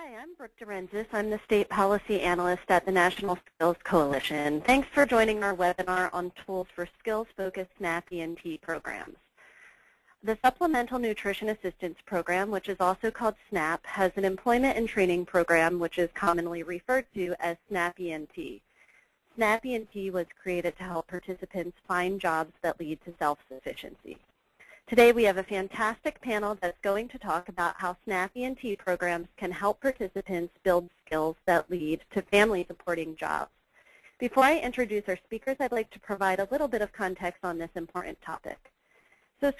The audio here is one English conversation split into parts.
Hi, I'm Brooke DeRenzis. I'm the State Policy Analyst at the National Skills Coalition. Thanks for joining our webinar on tools for skills-focused SNAP E&T programs. The Supplemental Nutrition Assistance Program, which is also called SNAP, has an employment and training program which is commonly referred to as SNAP E&T. SNAP E&T was created to help participants find jobs that lead to self-sufficiency. Today we have a fantastic panel that's going to talk about how SNAP E&T programs can help participants build skills that lead to family supporting jobs. Before I introduce our speakers, I'd like to provide a little bit of context on this important topic. So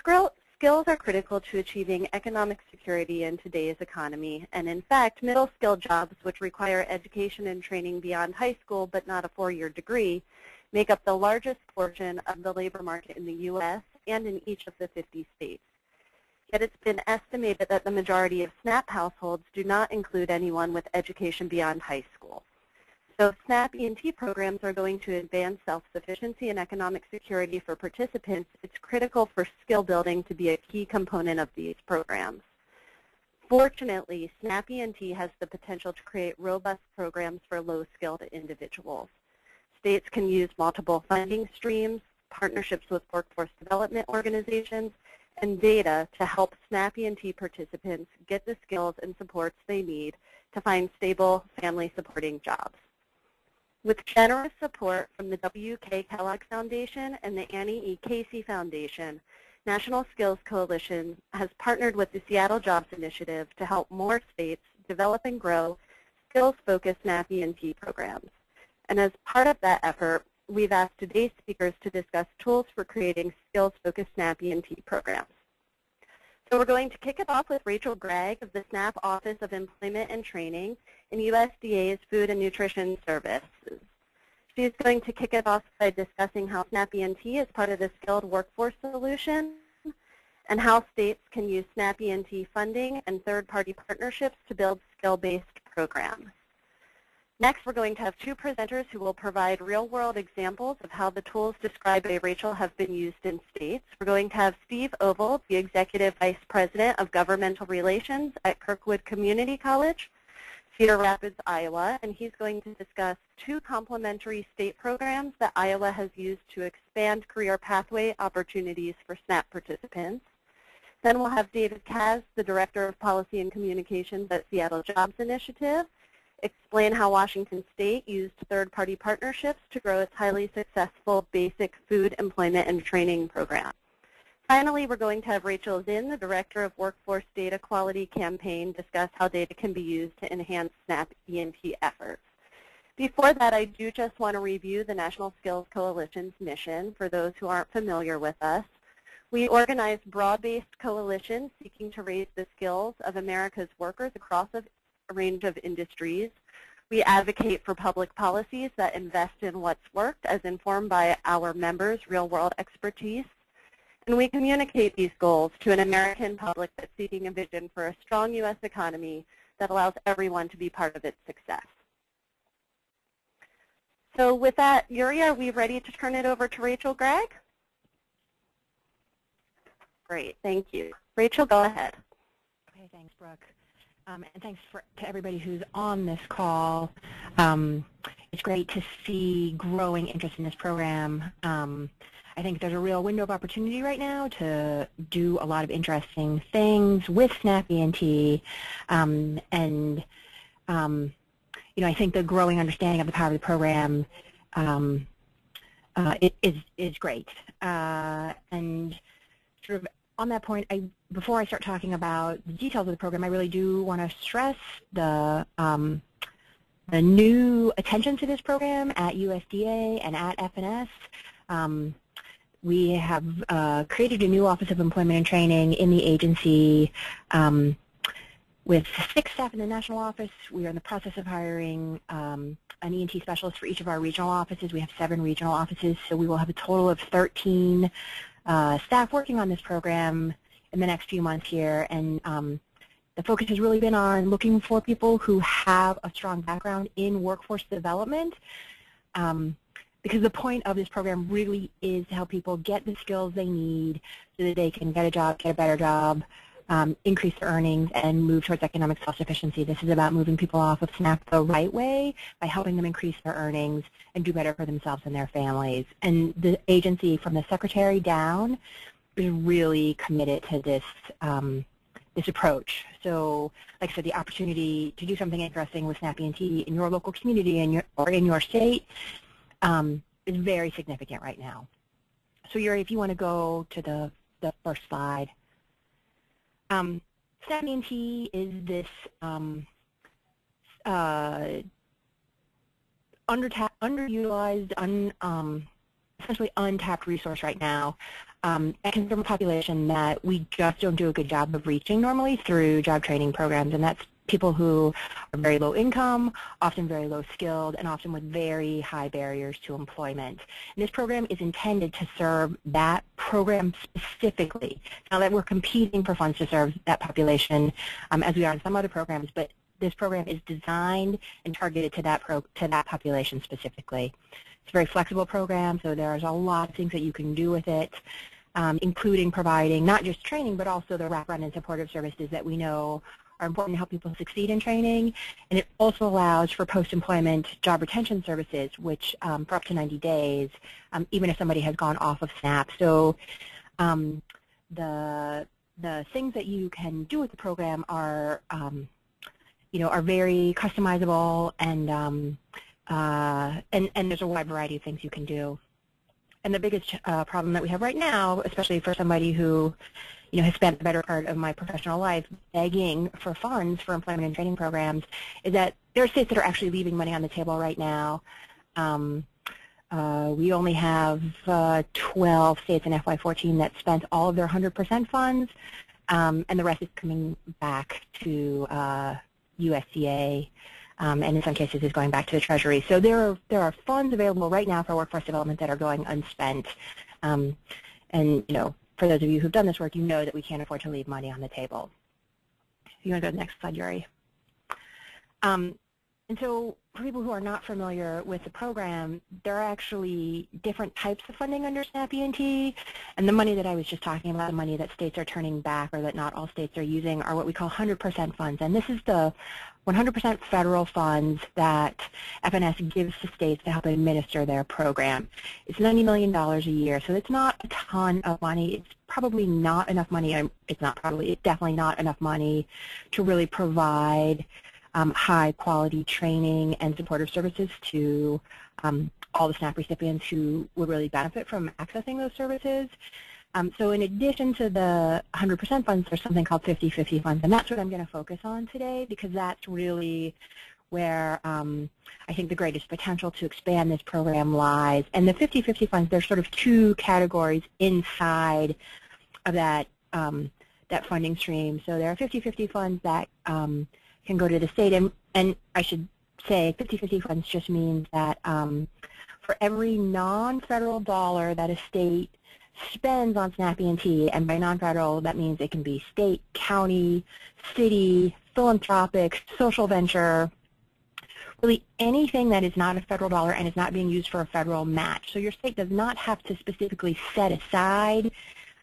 skills are critical to achieving economic security in today's economy, and in fact, middle skill jobs, which require education and training beyond high school but not a four-year degree, make up the largest portion of the labor market in the U.S and in each of the 50 states. Yet it's been estimated that the majority of SNAP households do not include anyone with education beyond high school. So SNAP E&T programs are going to advance self-sufficiency and economic security for participants. It's critical for skill building to be a key component of these programs. Fortunately, SNAP E&T has the potential to create robust programs for low-skilled individuals. States can use multiple funding streams, partnerships with workforce development organizations, and data to help SNAP E&T participants get the skills and supports they need to find stable family-supporting jobs. With generous support from the W.K. Kellogg Foundation and the Annie E. Casey Foundation, National Skills Coalition has partnered with the Seattle Jobs Initiative to help more states develop and grow skills-focused SNAP E&T programs. And as part of that effort, we've asked today's speakers to discuss tools for creating skills-focused SNAP E&T programs. So we're going to kick it off with Rachel Gragg of the SNAP Office of Employment and Training in USDA's Food and Nutrition Services. She's going to kick it off by discussing how SNAP E&T is part of the skilled workforce solution and how states can use SNAP E&T funding and third-party partnerships to build skill-based programs. Next, we're going to have two presenters who will provide real-world examples of how the tools described by Rachel have been used in states. We're going to have Steve Ovel, the Executive Vice President of Governmental Relations at Kirkwood Community College, Cedar Rapids, Iowa, and he's going to discuss two complementary state programs that Iowa has used to expand career pathway opportunities for SNAP participants. Then we'll have David Kaz, the Director of Policy and Communications at Seattle Jobs Initiative, explain how Washington State used third-party partnerships to grow its highly successful basic food employment and training program. Finally, we're going to have Rachel Zinn, the Director of Workforce Data Quality Campaign, discuss how data can be used to enhance SNAP E&T efforts. Before that, I do just want to review the National Skills Coalition's mission for those who aren't familiar with us. We organize broad-based coalitions seeking to raise the skills of America's workers across range of industries. We advocate for public policies that invest in what's worked as informed by our members' real-world expertise. And we communicate these goals to an American public that's seeking a vision for a strong U.S. economy that allows everyone to be part of its success. So with that, Yuri, are we ready to turn it over to Rachel Gragg? Great, thank you. Rachel, go ahead. Okay, thanks, Brooke. Um, and thanks for, to everybody who's on this call. Um, it's great to see growing interest in this program. Um, I think there's a real window of opportunity right now to do a lot of interesting things with SNAP E&T. Um, and, um, you know, I think the growing understanding of the power of the program um, uh, is, is great. Uh, and sort of on that point, I, before I start talking about the details of the program, I really do want to stress the, um, the new attention to this program at USDA and at FNS. Um, we have uh, created a new Office of Employment and Training in the agency um, with six staff in the national office. We are in the process of hiring um, an E&T specialist for each of our regional offices. We have seven regional offices, so we will have a total of 13 uh, staff working on this program in the next few months here. And um, the focus has really been on looking for people who have a strong background in workforce development. Um, because the point of this program really is to help people get the skills they need so that they can get a job, get a better job, um, increase their earnings and move towards economic self-sufficiency. This is about moving people off of SNAP the right way by helping them increase their earnings and do better for themselves and their families. And the agency from the secretary down is really committed to this um, this approach. So, like I said, the opportunity to do something interesting with SNAP E&T in your local community in your, or in your state um, is very significant right now. So, Yuri, if you want to go to the, the first slide. Um, SNAP E&T is this um, uh, underutilized, un, um, essentially untapped resource right now um, a consumer population that we just don't do a good job of reaching normally through job training programs, and that's people who are very low income, often very low skilled, and often with very high barriers to employment. And this program is intended to serve that program specifically. Now that we're competing for funds to serve that population, um, as we are in some other programs, but this program is designed and targeted to that, pro to that population specifically. It's a very flexible program, so there's a lot of things that you can do with it, um, including providing not just training, but also the wraparound and supportive services that we know are important to help people succeed in training. And it also allows for post-employment job retention services, which um, for up to 90 days, um, even if somebody has gone off of SNAP. So um, the the things that you can do with the program are, um, you know, are very customizable and um, uh, and, and there's a wide variety of things you can do. And the biggest uh, problem that we have right now, especially for somebody who you know, has spent the better part of my professional life begging for funds for employment and training programs, is that there are states that are actually leaving money on the table right now. Um, uh, we only have uh, 12 states in FY14 that spent all of their 100% funds, um, and the rest is coming back to USDA. Um, and in some cases is going back to the Treasury. So there are, there are funds available right now for workforce development that are going unspent. Um, and, you know, for those of you who've done this work, you know that we can't afford to leave money on the table. You want to go to the next slide, Yuri? Um, and so for people who are not familiar with the program, there are actually different types of funding under SNAP E&T, and the money that I was just talking about, the money that states are turning back or that not all states are using, are what we call 100% funds. And this is the 100% federal funds that FNS gives to states to help administer their program. It's $90 million a year, so it's not a ton of money. It's probably not enough money. It's not probably, it's definitely not enough money to really provide um, high quality training and supportive services to um, all the SNAP recipients who would really benefit from accessing those services. Um, so in addition to the 100% funds, there's something called 50-50 funds, and that's what I'm going to focus on today because that's really where um, I think the greatest potential to expand this program lies. And the 50-50 funds, there's sort of two categories inside of that, um, that funding stream. So there are 50-50 funds that um, can go to the state. And, and I should say 50-50 funds just means that um, for every non-federal dollar that a state spends on SNAP E&T, and by non-federal that means it can be state, county, city, philanthropic, social venture, really anything that is not a federal dollar and is not being used for a federal match. So your state does not have to specifically set aside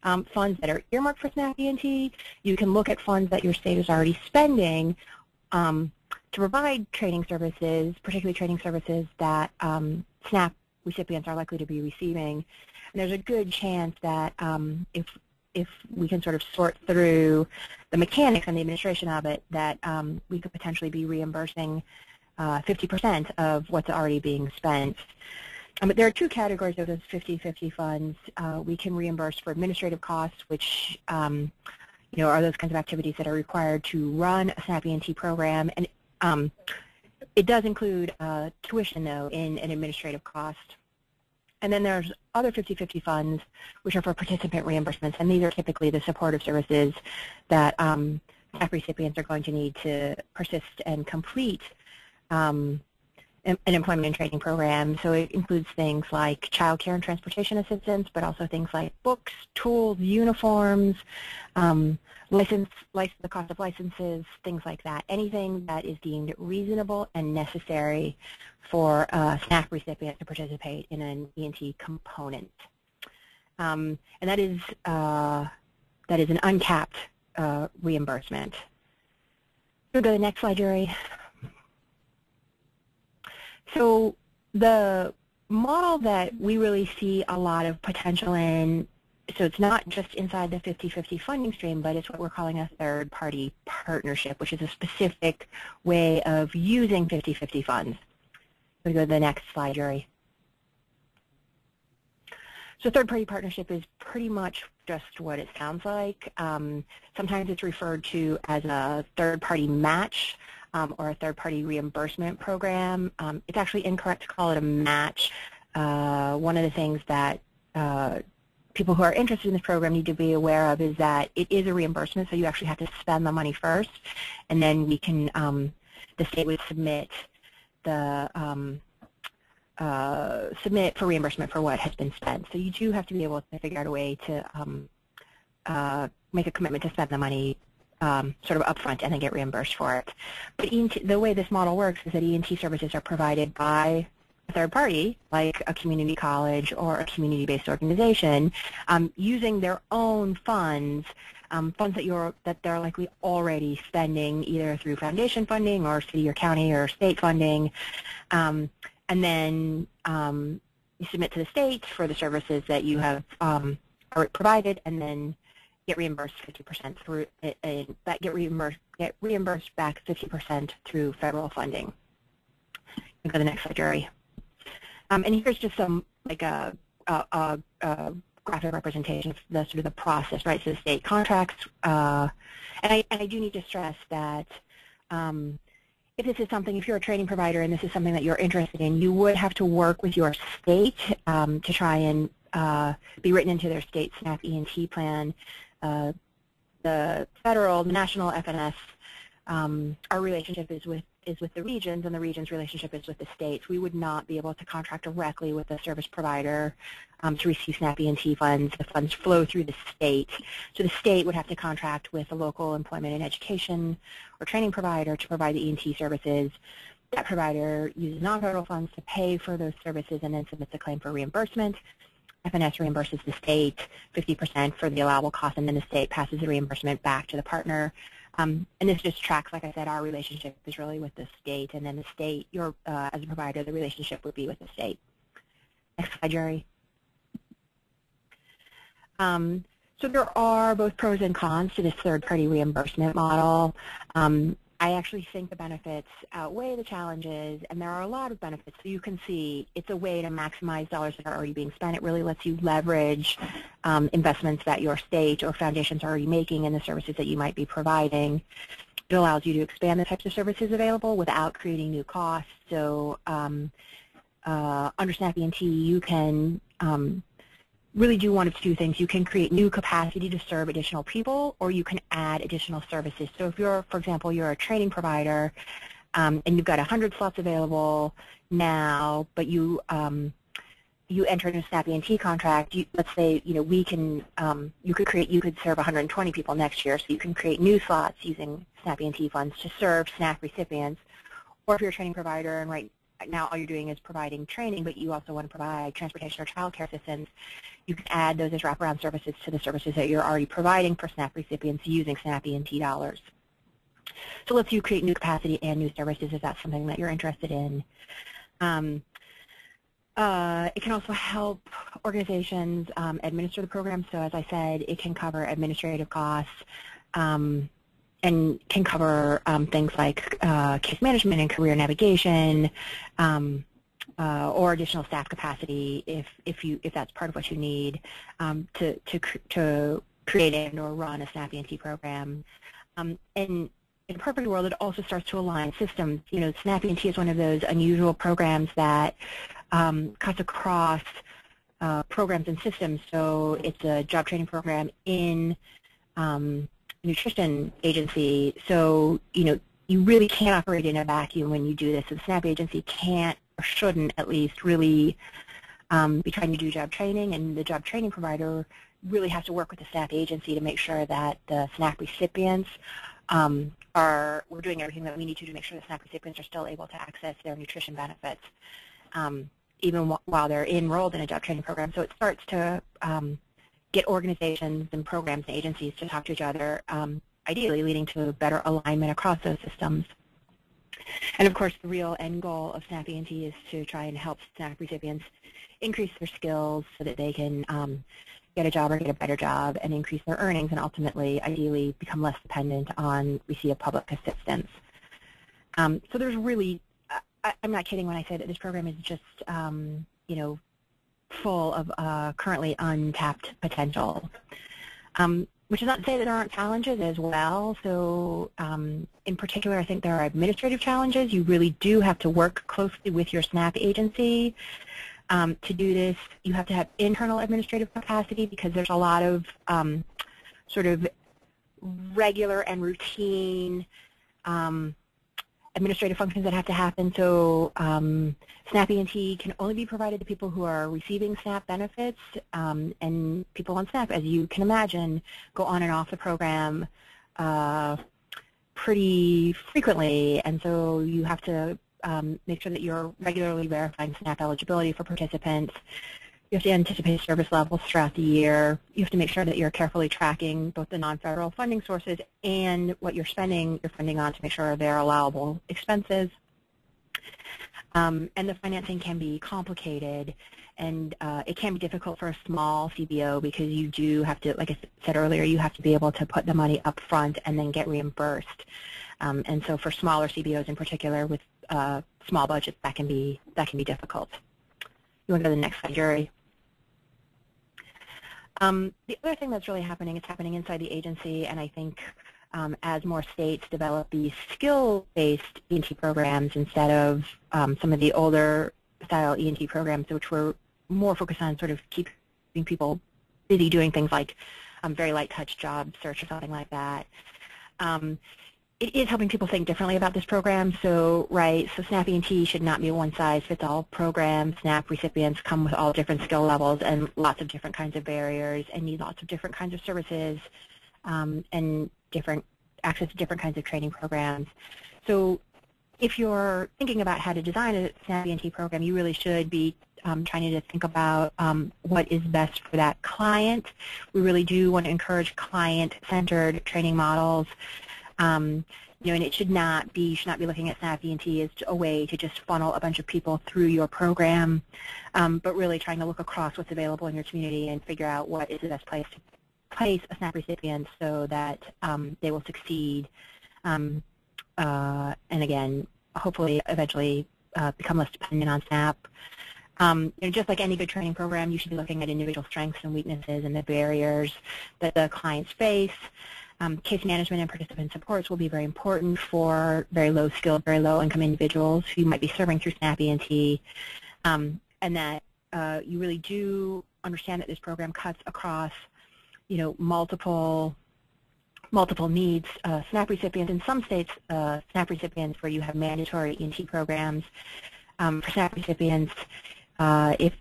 um, funds that are earmarked for SNAP E&T. You can look at funds that your state is already spending um, to provide training services, particularly training services that um, SNAP recipients are likely to be receiving. And there's a good chance that um, if if we can sort of sort through the mechanics and the administration of it, that um, we could potentially be reimbursing 50% uh, of what's already being spent. Um, but there are two categories of those 50-50 funds. Uh, we can reimburse for administrative costs, which um, you know, are those kinds of activities that are required to run a SNAP E&T program. And um, it does include uh, tuition, though, in an administrative cost. And then there's other 50-50 funds, which are for participant reimbursements, and these are typically the supportive services that um, SNAP recipients are going to need to persist and complete um, an employment and training program. So it includes things like child care and transportation assistance, but also things like books, tools, uniforms, um, license, license, the cost of licenses, things like that. Anything that is deemed reasonable and necessary for a SNAP recipient to participate in an E&T component. Um, and that is, uh, that is an uncapped uh, reimbursement. We'll go to the next slide, Jerry. So the model that we really see a lot of potential in, so it's not just inside the 50-50 funding stream, but it's what we're calling a third-party partnership, which is a specific way of using 50-50 funds. We go to the next slide, Jerry. So third-party partnership is pretty much just what it sounds like. Um, sometimes it's referred to as a third-party match um, or a third-party reimbursement program. Um, it's actually incorrect to call it a match. Uh, one of the things that uh, people who are interested in this program need to be aware of is that it is a reimbursement, so you actually have to spend the money first, and then we can, um, the state would submit the um, uh, submit for reimbursement for what has been spent. So you do have to be able to figure out a way to um, uh, make a commitment to spend the money um, sort of upfront and then get reimbursed for it. But E&T, the way this model works is that E&T services are provided by a third party, like a community college or a community-based organization, um, using their own funds, um, funds that you're that they're likely already spending either through foundation funding or city or county or state funding, um, and then um, you submit to the state for the services that you have um, provided, and then get reimbursed 50% through, uh, get reimbursed, get reimbursed back 50% through federal funding. Go to the next slide, Jerry. Um, and here's just some like a, a, a, a, graphic representation of the sort of the process, right? So the state contracts, uh, and I and I do need to stress that um, if this is something, if you're a training provider and this is something that you're interested in, you would have to work with your state um, to try and uh, be written into their state SNAP E&T plan. Uh, the federal, the national FNS, um, our relationship is with is with the regions, and the region's relationship is with the states. We would not be able to contract directly with the service provider um, to receive SNAP E&T funds. The funds flow through the state. So the state would have to contract with a local employment and education or training provider to provide the E&T services. That provider uses non-federal funds to pay for those services and then submits a claim for reimbursement. FNS reimburses the state 50% for the allowable cost, and then the state passes the reimbursement back to the partner. Um, and this just tracks, like I said, our relationship is really with the state, and then the state, your uh, as a provider, the relationship would be with the state. Next slide, Jerry. Um, so there are both pros and cons to this third-party reimbursement model. Um, I actually think the benefits outweigh the challenges, and there are a lot of benefits. So you can see it's a way to maximize dollars that are already being spent. It really lets you leverage um, investments that your state or foundations are already making in the services that you might be providing. It allows you to expand the types of services available without creating new costs. So um, uh, under SNAP E&T, you can um, really do one of two things. You can create new capacity to serve additional people, or you can add additional services. So if you're, for example, you're a training provider, um, and you've got 100 slots available now, but you um, you enter in a SNAP E&T contract, you, let's say, you know, we can, um, you could create, you could serve 120 people next year, so you can create new slots using SNAP E&T funds to serve SNAP recipients. Or if you're a training provider and right now all you're doing is providing training, but you also want to provide transportation or child care assistance, you can add those as wraparound services to the services that you're already providing for SNAP recipients using SNAP E&T dollars. So let's you create new capacity and new services if that's something that you're interested in. Um, uh, it can also help organizations um, administer the program. So as I said, it can cover administrative costs, um, and can cover um, things like uh, case management and career navigation, um, uh, or additional staff capacity if if you if that's part of what you need um, to to to create and or run a SNAP E&T program. Um, and in a perfect world, it also starts to align systems. You know, SNAP E&T is one of those unusual programs that um, cuts across uh, programs and systems. So it's a job training program in um, nutrition agency. So, you know, you really can't operate in a vacuum when you do this. The SNAP agency can't or shouldn't at least really um, be trying to do job training, and the job training provider really has to work with the SNAP agency to make sure that the SNAP recipients um, are, we're doing everything that we need to to make sure the SNAP recipients are still able to access their nutrition benefits, um, even while they're enrolled in a job training program. So it starts to um, get organizations and programs and agencies to talk to each other, um, ideally leading to better alignment across those systems. And of course, the real end goal of SNAP E&T is to try and help SNAP recipients increase their skills so that they can um, get a job or get a better job and increase their earnings and ultimately, ideally, become less dependent on receipt public assistance. Um, so there's really, I, am not kidding when I say that this program is just, um, you know, full of uh, currently untapped potential. Um, which is not to say that there aren't challenges as well. So um, in particular, I think there are administrative challenges. You really do have to work closely with your SNAP agency um, to do this, you have to have internal administrative capacity because there's a lot of um, sort of regular and routine um, administrative functions that have to happen. So um, SNAP E&T can only be provided to people who are receiving SNAP benefits, um, and people on SNAP, as you can imagine, go on and off the program uh, pretty frequently, and so you have to um, make sure that you're regularly verifying SNAP eligibility for participants. You have to anticipate service levels throughout the year. You have to make sure that you're carefully tracking both the non-federal funding sources and what you're spending your funding on to make sure they're allowable expenses. Um, and the financing can be complicated and uh, it can be difficult for a small CBO because you do have to, like I said earlier, you have to be able to put the money up front and then get reimbursed. Um, and so for smaller CBOs in particular with uh, small budgets, that can be that can be difficult. You want to go to the next slide, Jerry? Um, the other thing that's really happening is happening inside the agency, and I think um, as more states develop these skill-based E&T programs instead of um, some of the older style E&T programs, which were more focused on sort of keeping people busy doing things like um, very light touch job search or something like that. It is helping people think differently about this program. So, right, so SNAP E&T should not be a one-size-fits-all program. SNAP recipients come with all different skill levels and lots of different kinds of barriers and need lots of different kinds of services um, and different access to different kinds of training programs. So if you're thinking about how to design a SNAP E&T program, you really should be um, trying to think about um, what is best for that client. We really do want to encourage client-centered training models um, you know, and it should not be, you should not be looking at SNAP E&T as a way to just funnel a bunch of people through your program, um, but really trying to look across what's available in your community and figure out what is the best place to place a SNAP recipient so that um, they will succeed. Um, uh, and again, hopefully eventually uh, become less dependent on SNAP. Um, you know, just like any good training program, you should be looking at individual strengths and weaknesses and the barriers that the clients face. Um, case management and participant supports will be very important for very low skilled, very low income individuals who might be serving through SNAP E&T, um, and that uh, you really do understand that this program cuts across, you know, multiple multiple needs. Uh, SNAP recipients in some states, uh, SNAP recipients where you have mandatory E&T programs. Um, for SNAP recipients, uh, if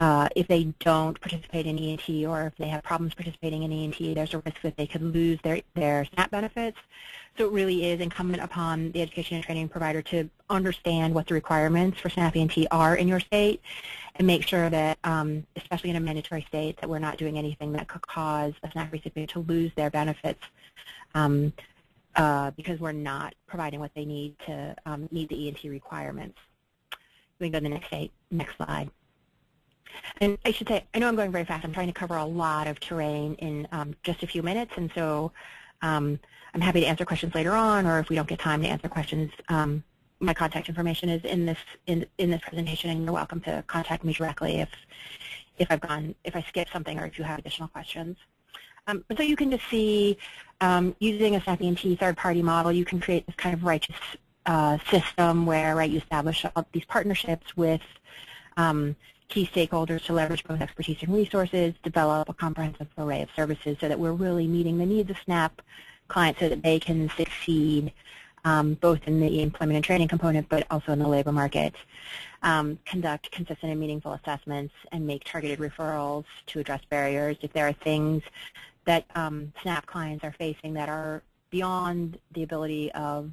uh, if they don't participate in E&T or if they have problems participating in E&T, there's a risk that they could lose their, their SNAP benefits. So it really is incumbent upon the education and training provider to understand what the requirements for SNAP E&T are in your state and make sure that, um, especially in a mandatory state, that we're not doing anything that could cause a SNAP recipient to lose their benefits um, uh, because we're not providing what they need to um, meet the E&T requirements. We can go to the next, next slide. And I should say, I know I'm going very fast. I'm trying to cover a lot of terrain in um, just a few minutes, and so um, I'm happy to answer questions later on, or if we don't get time to answer questions, um, my contact information is in this in in this presentation, and you're welcome to contact me directly if if I've gone if I skip something or if you have additional questions. Um, so you can just see um, using a SNAP E&T third-party model, you can create this kind of righteous uh, system where right you establish all these partnerships with um, key stakeholders to leverage both expertise and resources, develop a comprehensive array of services so that we're really meeting the needs of SNAP clients so that they can succeed um, both in the employment and training component but also in the labor market. Um, conduct consistent and meaningful assessments and make targeted referrals to address barriers. If there are things that um, SNAP clients are facing that are beyond the ability of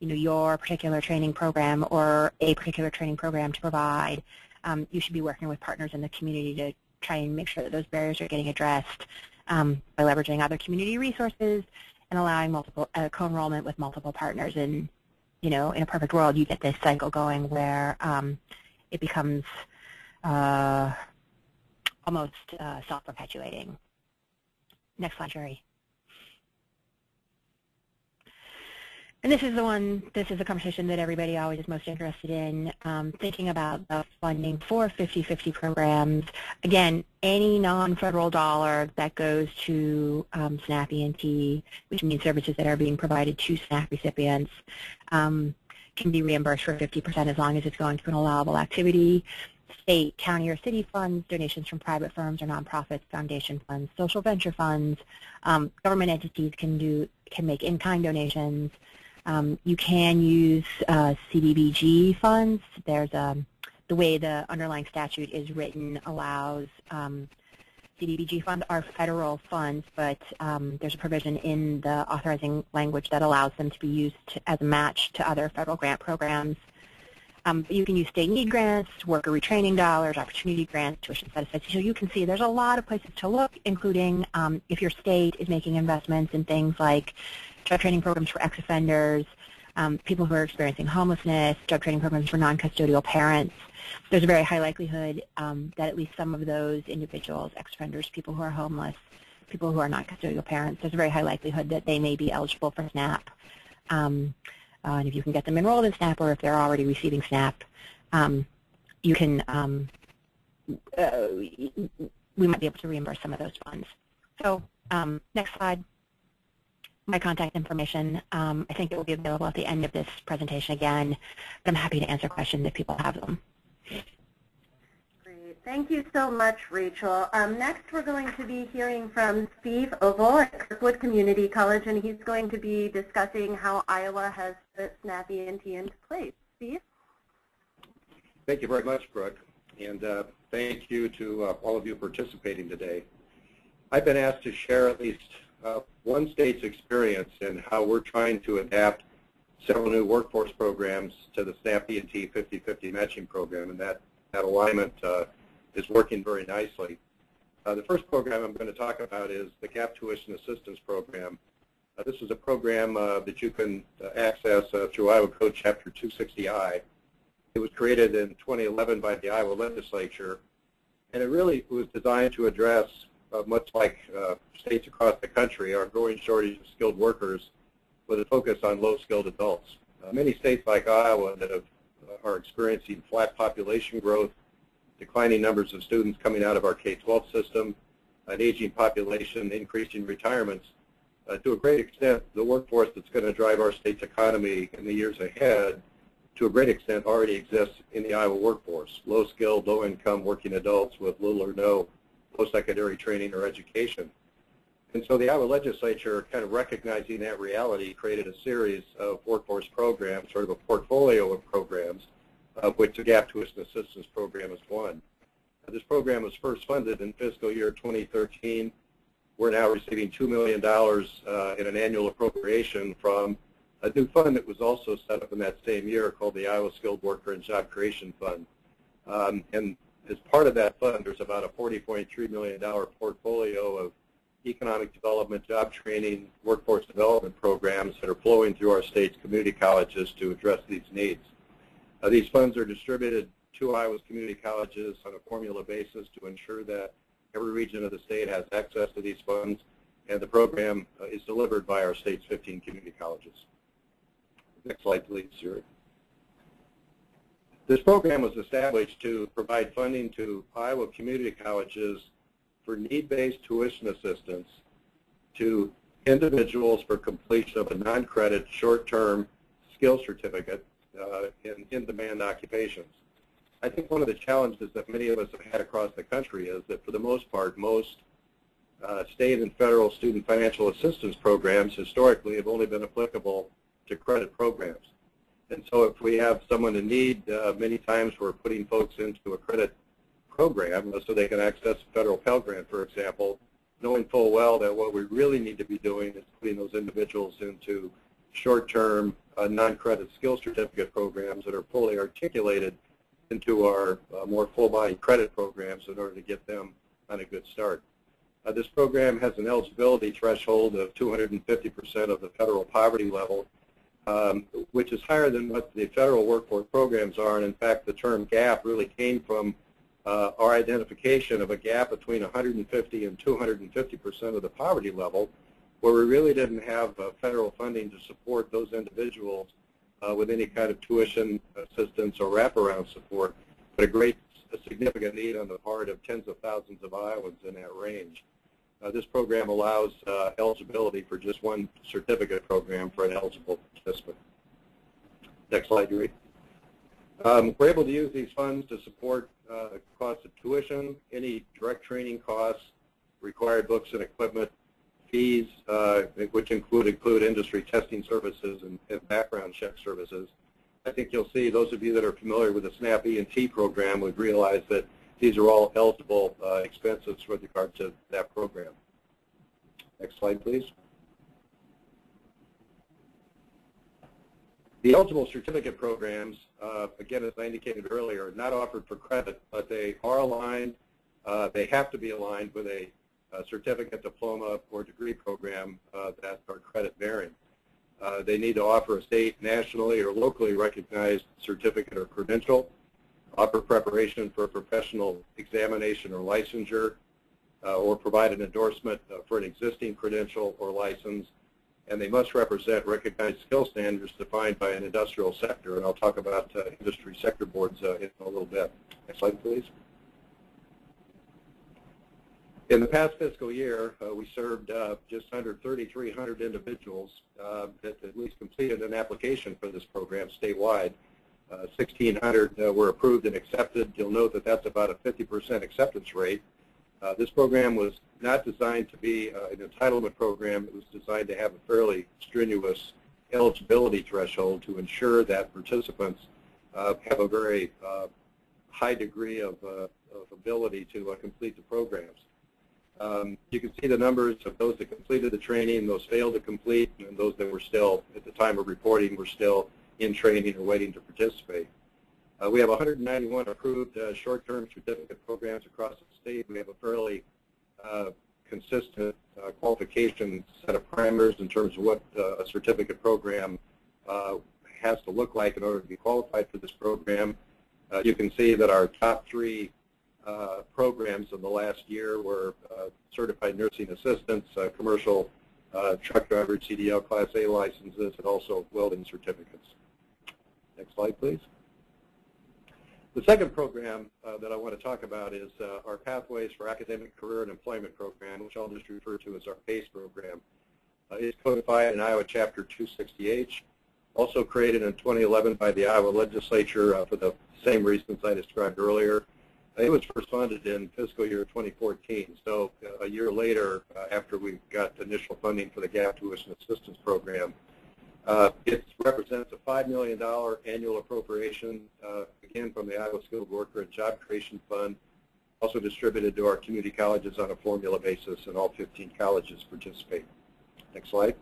you know, your particular training program or a particular training program to provide, um, you should be working with partners in the community to try and make sure that those barriers are getting addressed um, by leveraging other community resources and allowing multiple uh, co-enrollment with multiple partners. And you know, in a perfect world, you get this cycle going where um, it becomes uh, almost uh, self-perpetuating. Next slide, Jerry. And this is the one, this is a conversation that everybody always is most interested in, um, thinking about the funding for 50-50 programs. Again, any non-federal dollar that goes to um, SNAP E&T, which means services that are being provided to SNAP recipients, um, can be reimbursed for 50% as long as it's going to an allowable activity. State, county, or city funds, donations from private firms or nonprofits, foundation funds, social venture funds, um, government entities can do can make in-kind donations, um, you can use uh, CDBG funds. There's a, um, the way the underlying statute is written allows um, CDBG funds are federal funds, but um, there's a provision in the authorizing language that allows them to be used to, as a match to other federal grant programs. Um, you can use state need grants, worker retraining dollars, opportunity grants, tuition set aside. So you can see there's a lot of places to look, including um, if your state is making investments in things like job training programs for ex-offenders, um, people who are experiencing homelessness, job training programs for non-custodial parents. There's a very high likelihood um, that at least some of those individuals, ex-offenders, people who are homeless, people who are non-custodial parents, there's a very high likelihood that they may be eligible for SNAP. Um, uh, and if you can get them enrolled in SNAP or if they're already receiving SNAP, um, you can, um, uh, we might be able to reimburse some of those funds. So um, next slide my contact information. Um, I think it will be available at the end of this presentation again, but I'm happy to answer questions if people have them. Great. Thank you so much, Rachel. Um, next, we're going to be hearing from Steve Ovel at Kirkwood Community College, and he's going to be discussing how Iowa has put SNAP E&T into place. Steve? Thank you very much, Brooke, and uh, thank you to uh, all of you participating today. I've been asked to share at least uh, one state's experience and how we're trying to adapt several new workforce programs to the SNAP E&T 50-50 matching program, and that, that alignment uh, is working very nicely. Uh, the first program I'm going to talk about is the Gap Tuition Assistance Program. Uh, this is a program uh, that you can uh, access through Iowa Code Chapter 260I. It was created in 2011 by the Iowa legislature, and it really was designed to address uh, much like uh, states across the country, are growing shortage of skilled workers with a focus on low-skilled adults. Uh, many states like Iowa that have, uh, are experiencing flat population growth, declining numbers of students coming out of our K-12 system, an aging population, increasing retirements. Uh, to a great extent, the workforce that's going to drive our state's economy in the years ahead to a great extent already exists in the Iowa workforce. Low-skilled, low-income working adults with little or no post-secondary training or education. And so the Iowa legislature, kind of recognizing that reality, created a series of workforce programs, sort of a portfolio of programs, of which the Gap Tuition Assistance Program is one. This program was first funded in fiscal year 2013. We're now receiving $2 million uh, in an annual appropriation from a new fund that was also set up in that same year called the Iowa Skilled Worker and Job Creation Fund. Um, and as part of that fund, there's about a $40.3 million portfolio of economic development, job training, workforce development programs that are flowing through our state's community colleges to address these needs. Uh, these funds are distributed to Iowa's community colleges on a formula basis to ensure that every region of the state has access to these funds, and the program uh, is delivered by our state's 15 community colleges. Next slide, please, Zuri. This program was established to provide funding to Iowa community colleges for need-based tuition assistance to individuals for completion of a non-credit short-term skill certificate uh, in in-demand occupations. I think one of the challenges that many of us have had across the country is that for the most part, most uh, state and federal student financial assistance programs historically have only been applicable to credit programs. And so if we have someone in need, uh, many times we're putting folks into a credit program so they can access a federal Pell Grant, for example, knowing full well that what we really need to be doing is putting those individuals into short-term, uh, non-credit skill certificate programs that are fully articulated into our uh, more full-body credit programs in order to get them on a good start. Uh, this program has an eligibility threshold of 250% of the federal poverty level, um, which is higher than what the federal workforce programs are. And in fact, the term gap really came from uh, our identification of a gap between 150 and 250% of the poverty level, where we really didn't have uh, federal funding to support those individuals uh, with any kind of tuition assistance or wraparound support, but a great a significant need on the part of tens of thousands of Iowans in that range. Uh, this program allows uh, eligibility for just one certificate program for an eligible participant. Next slide, Yuri. Um, we're able to use these funds to support uh, the cost of tuition, any direct training costs, required books and equipment, fees, uh, which include include industry testing services and, and, background check services. I think you'll see those of you that are familiar with the SNAP E&T program would realize that these are all eligible uh, expenses with regard to that program. Next slide, please. The eligible certificate programs, uh, again, as I indicated earlier, are not offered for credit, but they are aligned. Uh, they have to be aligned with a, a, certificate, diploma, or degree program uh, that are credit bearing. Uh, they need to offer a state, nationally, or locally recognized certificate or credential offer preparation for a professional examination or licensure, uh, or provide an endorsement uh, for an existing credential or license, and they must represent recognized skill standards defined by an industrial sector, and I'll talk about uh, industry sector boards uh, in a little bit. Next slide, please. In the past fiscal year, uh, we served uh, just under 3,300 individuals that at least completed an application for this program statewide. 1,600 uh, were approved and accepted. You'll note that that's about a 50% acceptance rate. Uh, this program was not designed to be uh, an entitlement program. It was designed to have a fairly strenuous eligibility threshold to ensure that participants have a very high degree of, of ability to complete the programs. Um, you can see the numbers of those that completed the training, those failed to complete, and those that were still, at the time of reporting, were still in training or waiting to participate. Uh, we have 191 approved uh, short-term certificate programs across the state. We have a fairly uh, consistent uh, qualification set of parameters in terms of what uh, a certificate program uh, has to look like in order to be qualified for this program. you can see that our top three programs in the last year were certified nursing assistants, commercial truck driver CDL Class A licenses, and also welding certificates. Next slide, please. The second program uh, that I want to talk about is uh, our Pathways for Academic Career and Employment program, which I'll just refer to as our PACE program. Uh, it's codified in Iowa Chapter 260H, also created in 2011 by the Iowa legislature uh, for the same reasons I described earlier. It was first funded in fiscal year 2014, so uh, a year later, uh, after we got initial funding for the GAP Tuition Assistance Program, uh, it represents a $5 million annual appropriation, uh, again, from the Iowa Skilled Worker and Job Creation Fund, also distributed to our community colleges on a formula basis, and all 15 colleges participate. Next slide.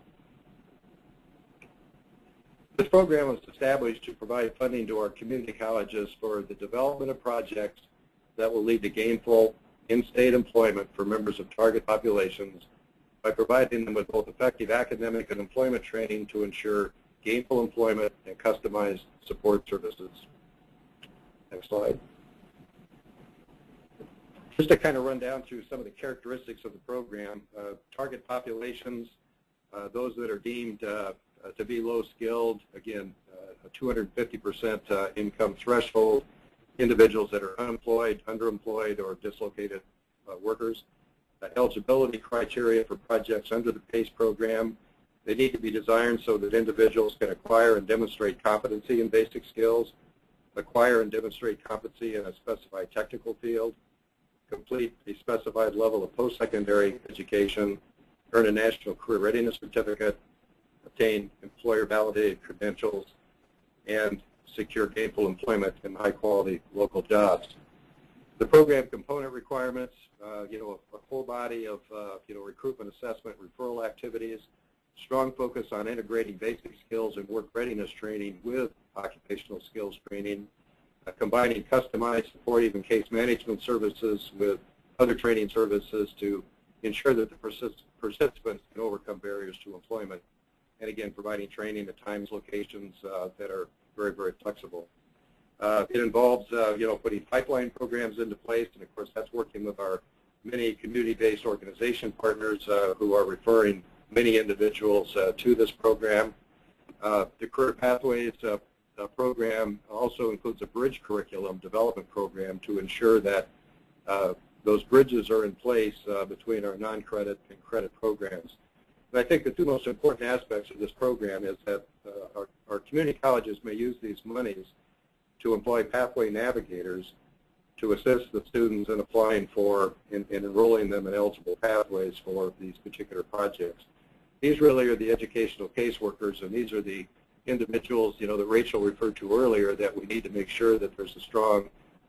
This program was established to provide funding to our community colleges for the development of projects that will lead to gainful in-state employment for members of target populations by providing them with both effective academic and employment training to ensure gainful employment and customized support services. Next slide. Just to kind of run down through some of the characteristics of the program, uh, target populations, uh, those that are deemed uh, to be low skilled, again, uh, a 250% uh, income threshold, individuals that are unemployed, underemployed, or dislocated uh, workers, eligibility criteria for projects under the PACE program. They need to be designed so that individuals can acquire and demonstrate competency in basic skills, acquire and demonstrate competency in a specified technical field, complete a specified level of post-secondary education, earn a national career readiness certificate, obtain employer-validated credentials, and secure gainful employment in high-quality local jobs. The program component requirements uh, you know, a, a, full body of, uh, you know, recruitment assessment, referral activities, strong focus on integrating basic skills and work readiness training with occupational skills training, uh, combining customized supportive and case management services with other training services to ensure that the participants can overcome barriers to employment. And again, providing training at times, locations uh, that are very, very flexible. Uh, it involves, uh, you know, putting pipeline programs into place, and of course that's working with our many community-based organization partners uh, who are referring many individuals uh, to this program. Uh, the Career Pathways uh, program also includes a bridge curriculum development program to ensure that those bridges are in place between our non-credit and credit programs. I think the two most important aspects of this program is that our, our community colleges may use these monies to employ pathway navigators to assist the students in applying for and, enrolling them in eligible pathways for these particular projects. These really are the educational caseworkers, and these are the individuals, you know, that Rachel referred to earlier that we need to make sure that there's a strong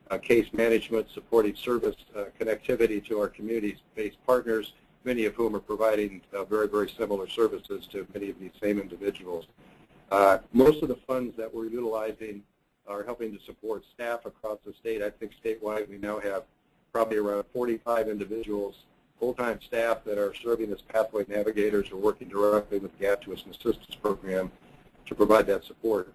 uh, case management, supportive service uh, connectivity to our community-based partners, many of whom are providing uh, very, very similar services to many of these same individuals. Uh, most of the funds that we're utilizing are helping to support staff across the state. I think statewide we now have probably around 45 individuals, full-time staff that are serving as pathway navigators or working directly with the Tuition Assistance Program to provide that support.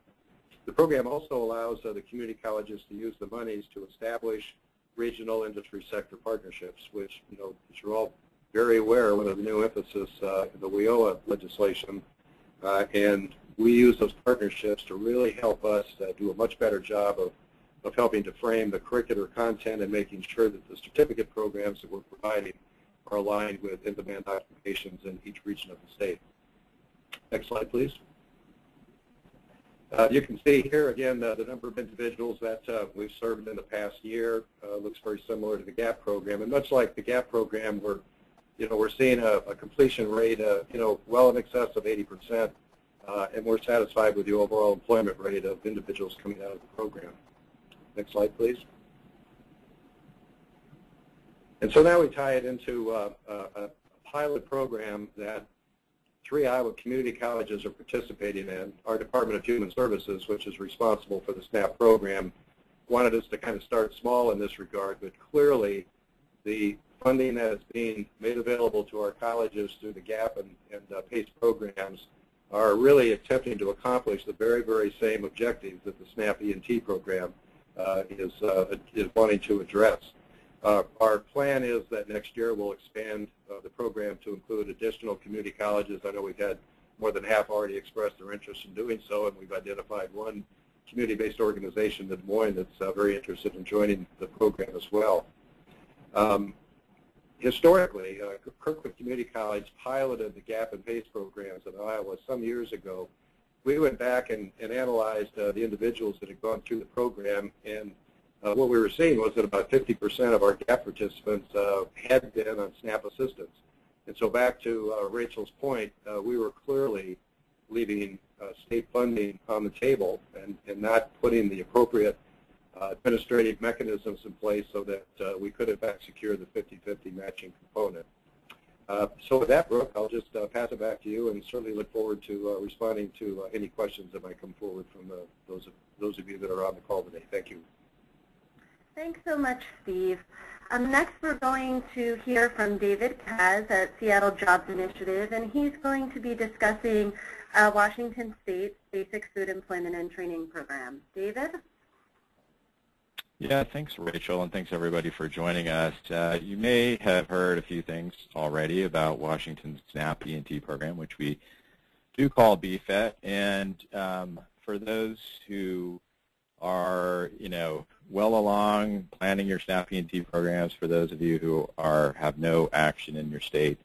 The program also allows uh, the community colleges to use the monies to establish regional industry sector partnerships, which, you know, you're all very aware, one of the new emphasis uh, in the WIOA legislation, uh, and we use those partnerships to really help us uh, do a much better job of, of helping to frame the curricular content and making sure that the certificate programs that we're providing are aligned with in-demand occupations in each region of the state. Next slide, please. Uh, you can see here again uh, the number of individuals that uh, we've served in the past year uh, looks very similar to the GAP program, and much like the GAP program, we're you know we're seeing a, a completion rate you know well in excess of 80 percent uh, and we're satisfied with the overall employment rate of individuals coming out of the program. Next slide, please. And so now we tie it into uh, a, pilot program that three Iowa community colleges are participating in. Our Department of Human Services, which is responsible for the SNAP program, wanted us to kind of start small in this regard, but clearly the funding that is being made available to our colleges through the GAP and, and uh, PACE programs are really attempting to accomplish the very, very same objectives that the SNAP E&T program uh, is, uh, is wanting to address. Uh, our plan is that next year we'll expand uh, the program to include additional community colleges. I know we've had more than half already expressed their interest in doing so, and we've identified one community-based organization in Des Moines that's uh, very interested in joining the program as well. Um, historically, uh, Kirkwood Community College piloted the GAP and PACE programs in Iowa some years ago. We went back and, and analyzed uh, the individuals that had gone through the program, and uh, what we were seeing was that about 50% of our GAP participants uh, had been on SNAP assistance. And so back to uh, Rachel's point, uh, we were clearly leaving state funding on the table and, and not putting the appropriate administrative mechanisms in place so that uh, we could in fact secure the 50-50 matching component. Uh, so with that, Brooke, I'll just pass it back to you and certainly look forward to responding to any questions that might come forward from those, of, those of you that are on the call today. Thank you. Thanks so much, Steve. Um, next, we're going to hear from David Kaz at Seattle Jobs Initiative, and he's going to be discussing uh, Washington State's Basic Food Employment and Training Program. David? Yeah, thanks, Rachel, and thanks everybody for joining us. Uh, you may have heard a few things already about Washington's SNAP E&T program, which we do call BFET. And um, for those who are, you know, well along planning your SNAP E&T programs, for those of you who are have no action in your state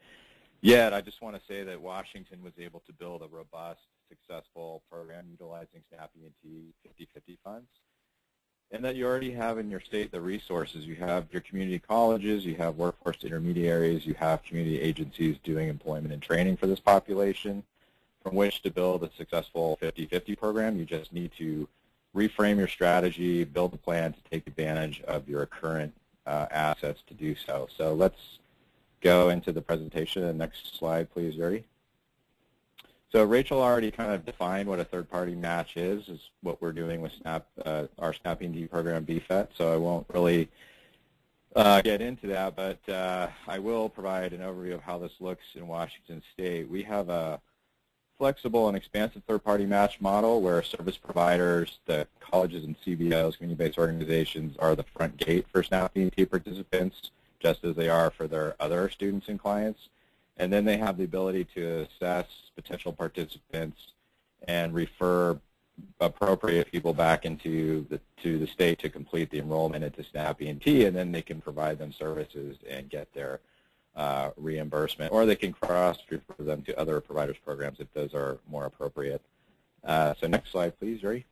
yet, I just want to say that Washington was able to build a robust, successful program utilizing SNAP E&T 50-50 funds and that you already have in your state the resources. You have your community colleges, you have workforce intermediaries, you have community agencies doing employment and training for this population from which to build a successful 50-50 program. You just need to reframe your strategy, build a plan to take advantage of your current uh, assets to do so. So let's go into the presentation. Next slide, please, Yuri. So Rachel already kind of defined what a third-party match is, is what we're doing with Snap, uh, our SNAP E&T program BFET, so I won't really uh, get into that, but uh, I will provide an overview of how this looks in Washington State. We have a flexible and expansive third-party match model where service providers, the colleges and CBOs, community-based organizations, are the front gate for SNAP E&T participants, just as they are for their other students and clients. And then they have the ability to assess potential participants and refer appropriate people back into the to the state to complete the enrollment into SNAP E&T, and then they can provide them services and get their uh, reimbursement, or they can cross refer them to other providers programs if those are more appropriate. Uh, so next slide, please, Ray.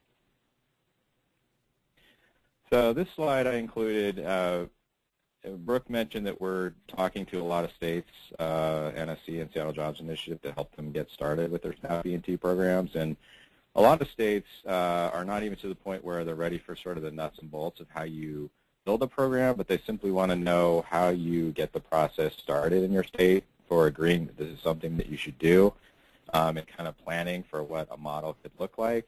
So this slide I included, uh, Brooke mentioned that we're talking to a lot of states, uh, NSC and Seattle Jobs Initiative to help them get started with their SNAP E&T programs. And a lot of states uh, are not even to the point where they're ready for sort of the nuts and bolts of how you build a program, but they simply want to know how you get the process started in your state for agreeing that this is something that you should do um, and kind of planning for what a model could look like.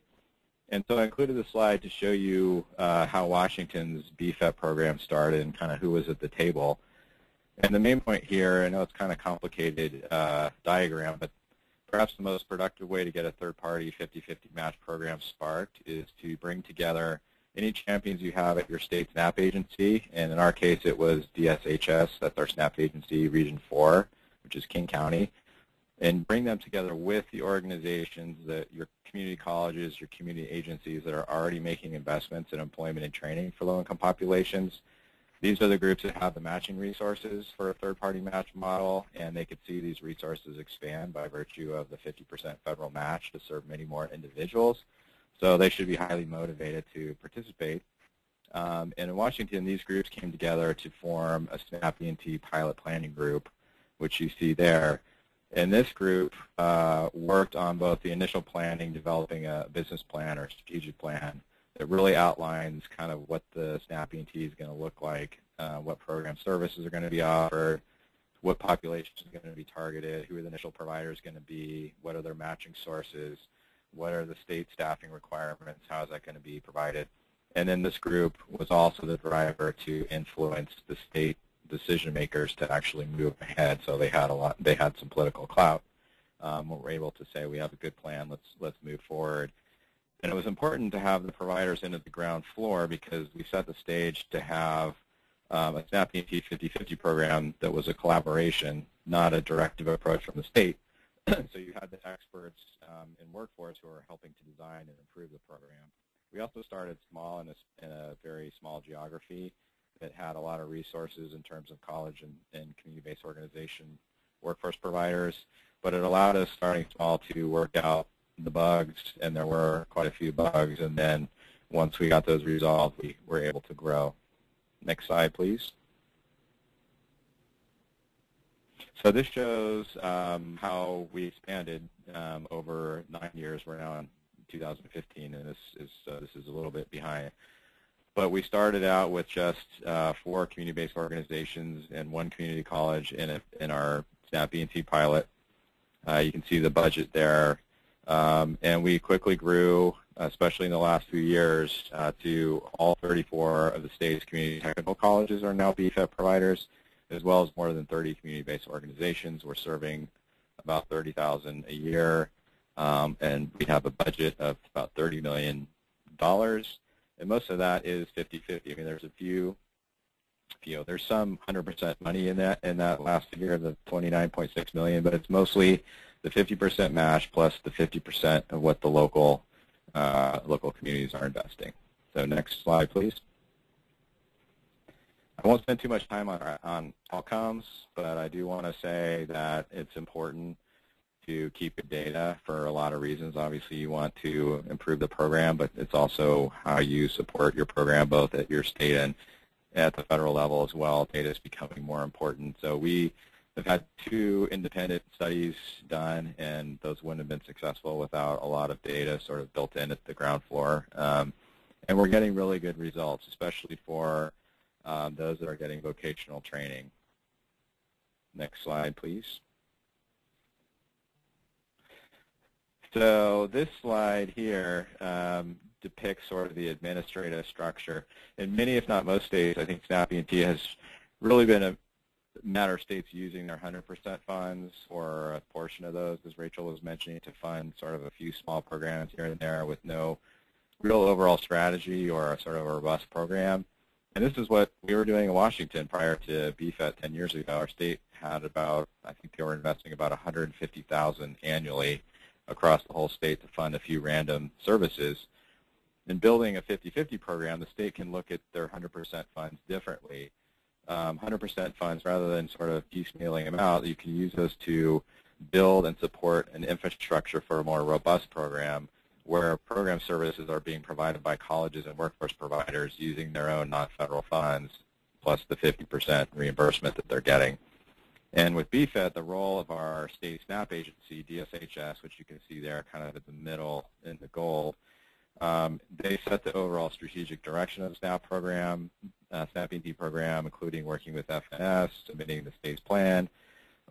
And so I included a slide to show you uh, how Washington's BFET program started and kind of who was at the table. And the main point here, I know it's kind of complicated uh, diagram, but perhaps the most productive way to get a third-party 50-50 match program sparked is to bring together any champions you have at your state SNAP agency, and in our case it was DSHS, that's our SNAP agency, Region 4, which is King County, and bring them together with the organizations that your community colleges, your community agencies that are already making investments in employment and training for low-income populations. These are the groups that have the matching resources for a third-party match model, and they could see these resources expand by virtue of the 50% federal match to serve many more individuals. So they should be highly motivated to participate. Um, and in Washington, these groups came together to form a SNAP E&T pilot planning group, which you see there. And this group uh, worked on both the initial planning, developing a business plan or strategic plan that really outlines kind of what the SNAP E&T is going to look like, uh, what program services are going to be offered, what populations are going to be targeted, who are the initial providers going to be, what are their matching sources, what are the state staffing requirements? How is that going to be provided? And then this group was also the driver to influence the state decision makers to actually move ahead. So they had a lot. They had some political clout. Um, we're able to say we have a good plan. Let's let's move forward. And it was important to have the providers in at the ground floor because we set the stage to have um, a SNAP E&T 50-50 program that was a collaboration, not a directive approach from the state. so you had the experts um, in workforce who are helping to design and improve the program. We also started small in a, in a very small geography that had a lot of resources in terms of college and, and community-based organization workforce providers, but it allowed us starting small to work out the bugs, and there were quite a few bugs, and then once we got those resolved, we were able to grow. Next slide, please. So this shows um, how we expanded um, over nine years. We're now in 2015, and this is uh, this is a little bit behind. But we started out with just uh, four community-based organizations and one community college in, a, in our SNAP E&T pilot. Uh, you can see the budget there. Um, and we quickly grew, especially in the last few years, uh, to all 34 of the state's community technical colleges are now BFET providers as well as more than 30 community-based organizations. We're serving about 30,000 a year, um, and we have a budget of about $30 million. And most of that is 50-50. I mean, there's a few, know, there's some 100% money in that in that last figure, of the 29.6 million, but it's mostly the 50% match plus the 50% of what the local uh, local communities are investing. So next slide, please. I won't spend too much time on, on outcomes, but I do want to say that it's important to keep good data for a lot of reasons. Obviously, you want to improve the program, but it's also how you support your program both at your state and at the federal level as well. Data is becoming more important. So we have had two independent studies done, and those wouldn't have been successful without a lot of data sort of built in at the ground floor. Um, and we're getting really good results, especially for um, those that are getting vocational training. Next slide, please. So this slide here um, depicts sort of the administrative structure. In many, if not most states, I think SNAP E&T has really been a matter of states using their 100% funds or a portion of those, as Rachel was mentioning, to fund sort of a few small programs here and there with no real overall strategy or a sort of a robust program. And this is what we were doing in Washington prior to BFET 10 years ago. Our state had about, I think they were investing about 150,000 annually across the whole state to fund a few random services. In building a 50-50 program, the state can look at their 100% funds differently. 100% um, funds, rather than sort of piecemealing them out, you can use those to build and support an infrastructure for a more robust program where program services are being provided by colleges and workforce providers using their own non-federal funds plus the 50% reimbursement that they're getting. And with BFET, the role of our state SNAP agency, DSHS, which you can see there kind of at the middle in the gold, um, they set the overall strategic direction of the SNAP program, uh, SNAP E&T program, including working with FNS, submitting the state's plan,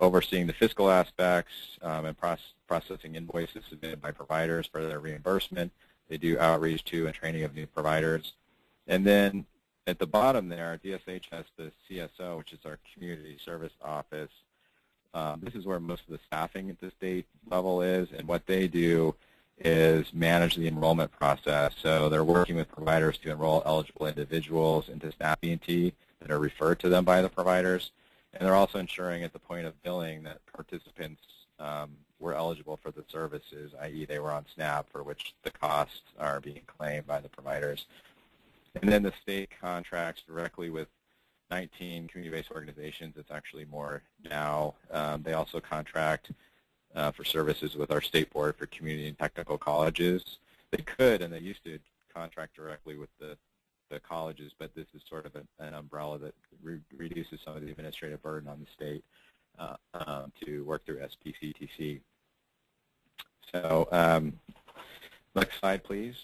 overseeing the fiscal aspects, um, and process, processing invoices submitted by providers for their reimbursement. They do outreach to and training of new providers. And then at the bottom there, DSHS the CSO, which is our community service office. Um, this is where most of the staffing at the state level is, and what they do is manage the enrollment process. So they're working with providers to enroll eligible individuals into SNAP E&T that are referred to them by the providers. And they're also ensuring at the point of billing that participants um, were eligible for the services, i.e. they were on SNAP for which the costs are being claimed by the providers. And then the state contracts directly with 19 community-based organizations. It's actually more now. Um, they also contract uh, for services with our State Board for Community and Technical Colleges. They could, and they used to contract directly with the, the colleges, but this is sort of an, an umbrella that re reduces some of the administrative burden on the state uh, um, to work through SBCTC. So um, next slide, please.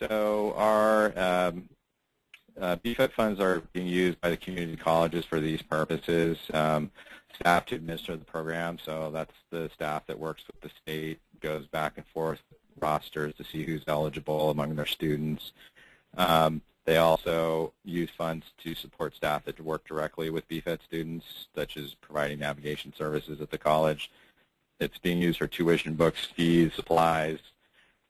So our um, uh, BFET funds are being used by the community colleges for these purposes. Um, staff to administer the program, so that's the staff that works with the state, goes back and forth rosters to see who's eligible among their students. Um, they also use funds to support staff that work directly with BFET students, such as providing navigation services at the college. It's being used for tuition, books, fees, supplies.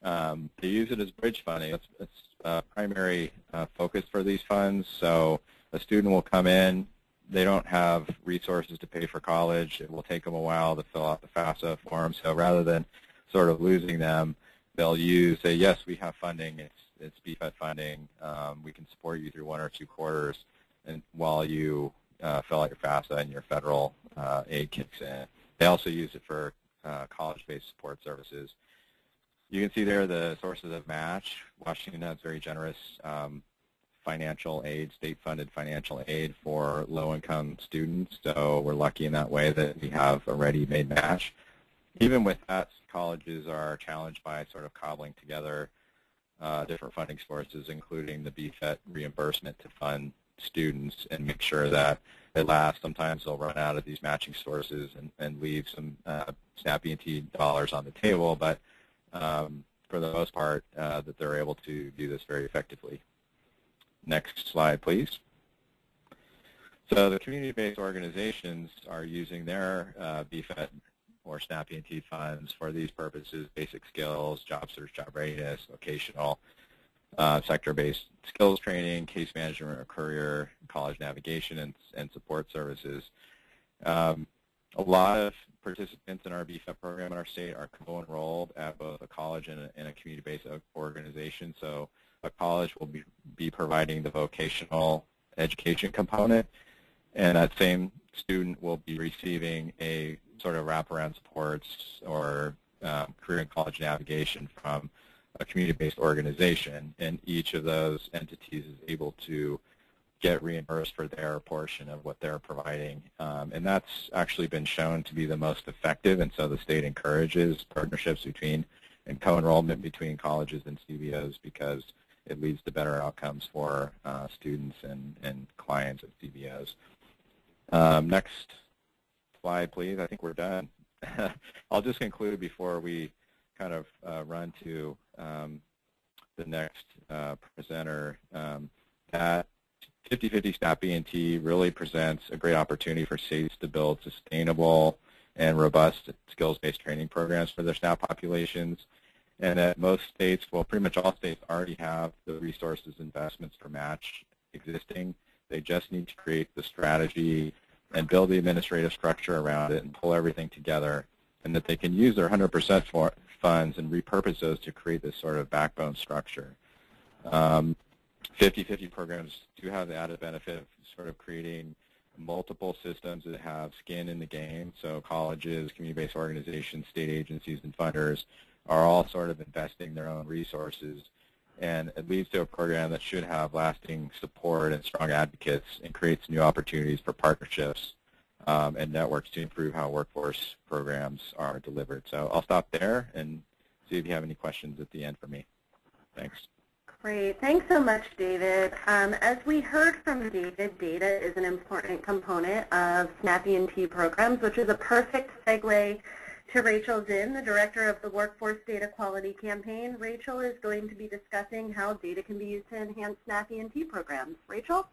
Um, they use it as bridge funding. It's, it's uh, primary uh, focus for these funds. So a student will come in, they don't have resources to pay for college. It will take them a while to fill out the FAFSA form. So rather than sort of losing them, they'll use, say, yes, we have funding. It's, it's BFET funding. Um, we can support you through one or two quarters and while you uh, fill out your FAFSA and your federal uh, aid kicks in. They also use it for uh, college-based support services. You can see there the sources of match. Washington has very generous um, financial aid, state-funded financial aid for low-income students. So we're lucky in that way that we have a ready-made match. Even with that, colleges are challenged by sort of cobbling together uh, different funding sources, including the BFET reimbursement to fund students and make sure that it lasts. Sometimes they'll run out of these matching sources and, and leave some uh, SNAP E&T dollars on the table, but um, for the most part, uh, that they're able to do this very effectively. Next slide, please. So the community-based organizations are using their uh, BFET or SNAP E&T funds for these purposes, basic skills, job search, job readiness, vocational, uh, sector-based skills training, case management or career, college navigation, and, and support services. Um, a lot of participants in our BFET program in our state are co-enrolled at both a college and a, and a community-based organization. So a college will be, be providing the vocational education component, and that same student will be receiving a sort of wraparound supports or um, career and college navigation from a community-based organization, and each of those entities is able to get reimbursed for their portion of what they're providing. Um, and that's actually been shown to be the most effective, and so the state encourages partnerships between and co-enrollment between colleges and CBOs because it leads to better outcomes for uh, students and, and clients of CBOs. Um, next slide, please. I think we're done. I'll just conclude before we kind of uh, run to um, the next uh, presenter, um, that 50-50 SNAP E&T really presents a great opportunity for states to build sustainable and robust skills-based training programs for their SNAP populations, and that most states, well, pretty much all states already have the resources investments for match existing. They just need to create the strategy and build the administrative structure around it and pull everything together, and that they can use their 100% funds and repurpose those to create this sort of backbone structure. Um, 50-50 um, programs do have the added benefit of sort of creating multiple systems that have skin in the game. So colleges, community-based organizations, state agencies, and funders are all sort of investing their own resources. And it leads to a program that should have lasting support and strong advocates and creates new opportunities for partnerships um, and networks to improve how workforce programs are delivered. So I'll stop there and see if you have any questions at the end for me. Thanks. Great. Thanks so much, David. Um, as we heard from David, data is an important component of SNAP E&T programs, which is a perfect segue to Rachel Zinn, the Director of the Workforce Data Quality Campaign. Rachel is going to be discussing how data can be used to enhance SNAP E&T programs. Rachel?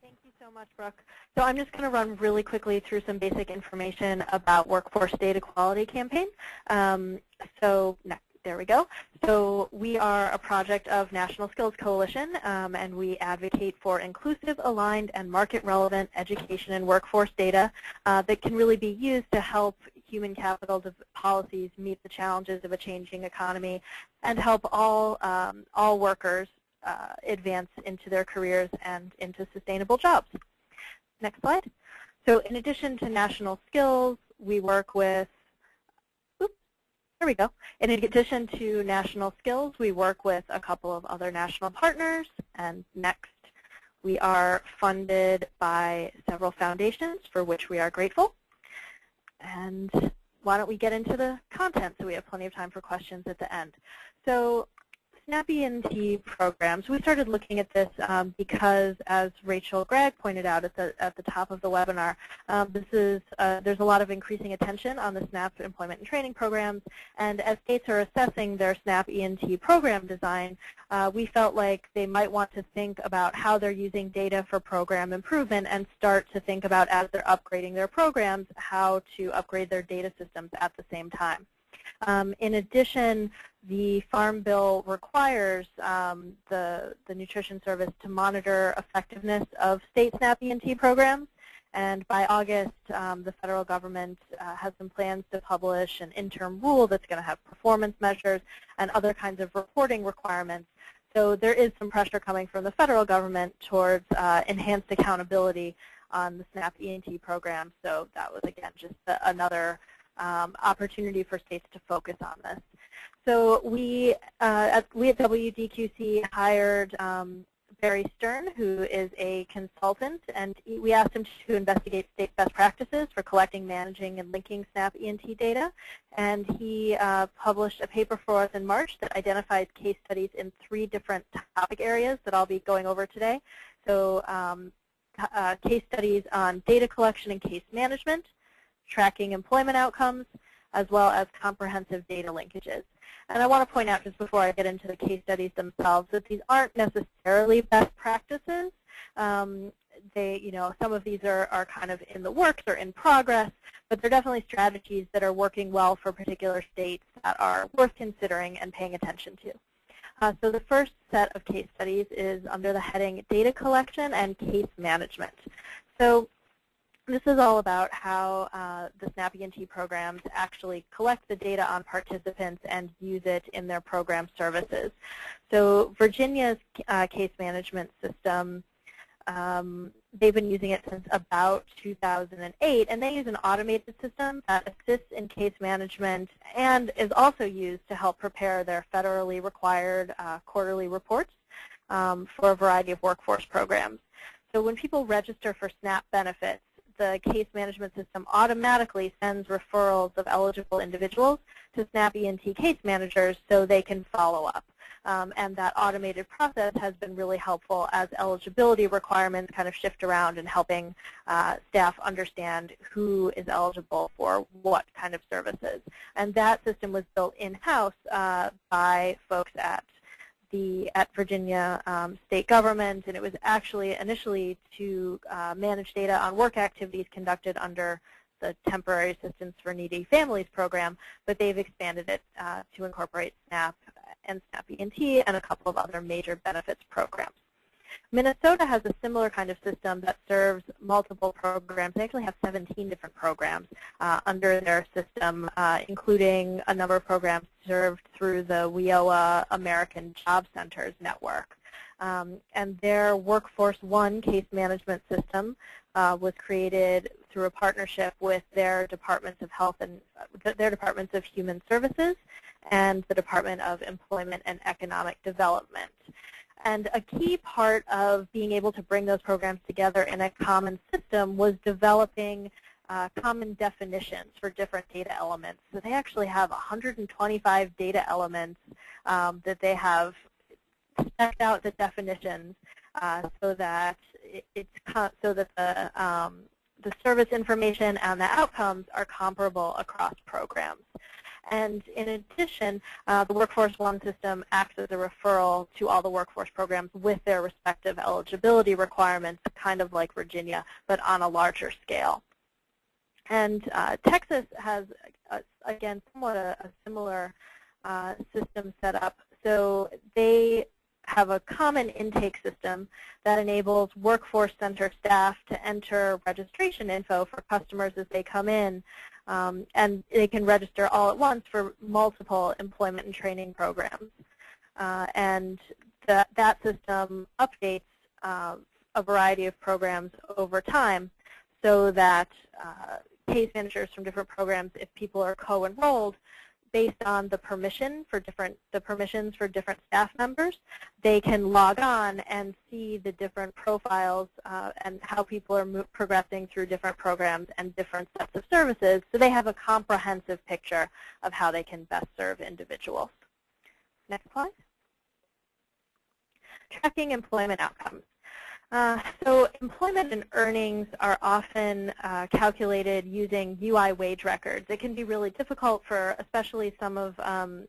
Thank you so much, Brooke. So I'm just going to run really quickly through some basic information about Workforce Data Quality Campaign. Um, so next. There we go. So we are a project of National Skills Coalition, um, and we advocate for inclusive, aligned, and market-relevant education and workforce data uh, that can really be used to help human capital policies meet the challenges of a changing economy and help all, um, all workers uh, advance into their careers and into sustainable jobs. Next slide. So in addition to national skills, we work with there we go. In addition to national skills, we work with a couple of other national partners. And next, we are funded by several foundations for which we are grateful. And why don't we get into the content so we have plenty of time for questions at the end. So SNAP E&T programs, we started looking at this um, because, as Rachel Gragg pointed out at the at the top of the webinar, um, this is uh, there's a lot of increasing attention on the SNAP employment and training programs, and as states are assessing their SNAP E&T program design, uh, we felt like they might want to think about how they're using data for program improvement and start to think about as they're upgrading their programs how to upgrade their data systems at the same time. Um, in addition, the Farm Bill requires um, the, the Nutrition Service to monitor effectiveness of state SNAP E&T programs. And by August, um, the federal government uh, has some plans to publish an interim rule that's going to have performance measures and other kinds of reporting requirements. So there is some pressure coming from the federal government towards uh, enhanced accountability on the SNAP E&T program. So that was, again, just another um, opportunity for states to focus on this. So we, uh, we at WDQC hired um, Barry Stern, who is a consultant, and we asked him to investigate state best practices for collecting, managing, and linking SNAP E&T data. And he uh, published a paper for us in March that identifies case studies in three different topic areas that I'll be going over today. So um, uh, case studies on data collection and case management, tracking employment outcomes, as well as comprehensive data linkages. And I want to point out just before I get into the case studies themselves that these aren't necessarily best practices. Um, they, you know, some of these are, are kind of in the works or in progress, but they're definitely strategies that are working well for particular states that are worth considering and paying attention to. Uh, so the first set of case studies is under the heading Data Collection and Case Management. So this is all about how uh, the SNAP E&T programs actually collect the data on participants and use it in their program services. So Virginia's uh, case management system, um, they've been using it since about 2008, and they use an automated system that assists in case management and is also used to help prepare their federally required uh, quarterly reports um, for a variety of workforce programs. So when people register for SNAP benefits, the case management system automatically sends referrals of eligible individuals to SNAP E&T case managers so they can follow up. Um, and that automated process has been really helpful as eligibility requirements kind of shift around and helping uh, staff understand who is eligible for what kind of services. And that system was built in-house uh, by folks at the at Virginia um, state government, and it was actually initially to uh, manage data on work activities conducted under the Temporary Assistance for Needy Families program, but they've expanded it uh, to incorporate SNAP and SNAP E&T and a couple of other major benefits programs. Minnesota has a similar kind of system that serves multiple programs. They actually have 17 different programs uh, under their system, uh, including a number of programs served through the WIOA American Job Centers network. Um, and their Workforce One case management system uh, was created through a partnership with their Departments of Health and uh, their Departments of Human Services and the Department of Employment and Economic Development. And a key part of being able to bring those programs together in a common system was developing uh, common definitions for different data elements. So they actually have 125 data elements um, that they have spec out the definitions uh, so that it, it's so that the um, the service information and the outcomes are comparable across programs. And in addition, uh, the Workforce One system acts as a referral to all the workforce programs with their respective eligibility requirements, kind of like Virginia, but on a larger scale. And uh, Texas has, uh, again, somewhat a, a similar uh, system set up. So they have a common intake system that enables workforce center staff to enter registration info for customers as they come in. Um, and they can register all at once for multiple employment and training programs. Uh, and that, that system updates uh, a variety of programs over time so that uh, case managers from different programs, if people are co-enrolled, based on the permission for different the permissions for different staff members. They can log on and see the different profiles uh, and how people are progressing through different programs and different sets of services. So they have a comprehensive picture of how they can best serve individuals. Next slide. Tracking employment outcomes. Uh, so employment and earnings are often uh, calculated using UI wage records. It can be really difficult for especially some of um,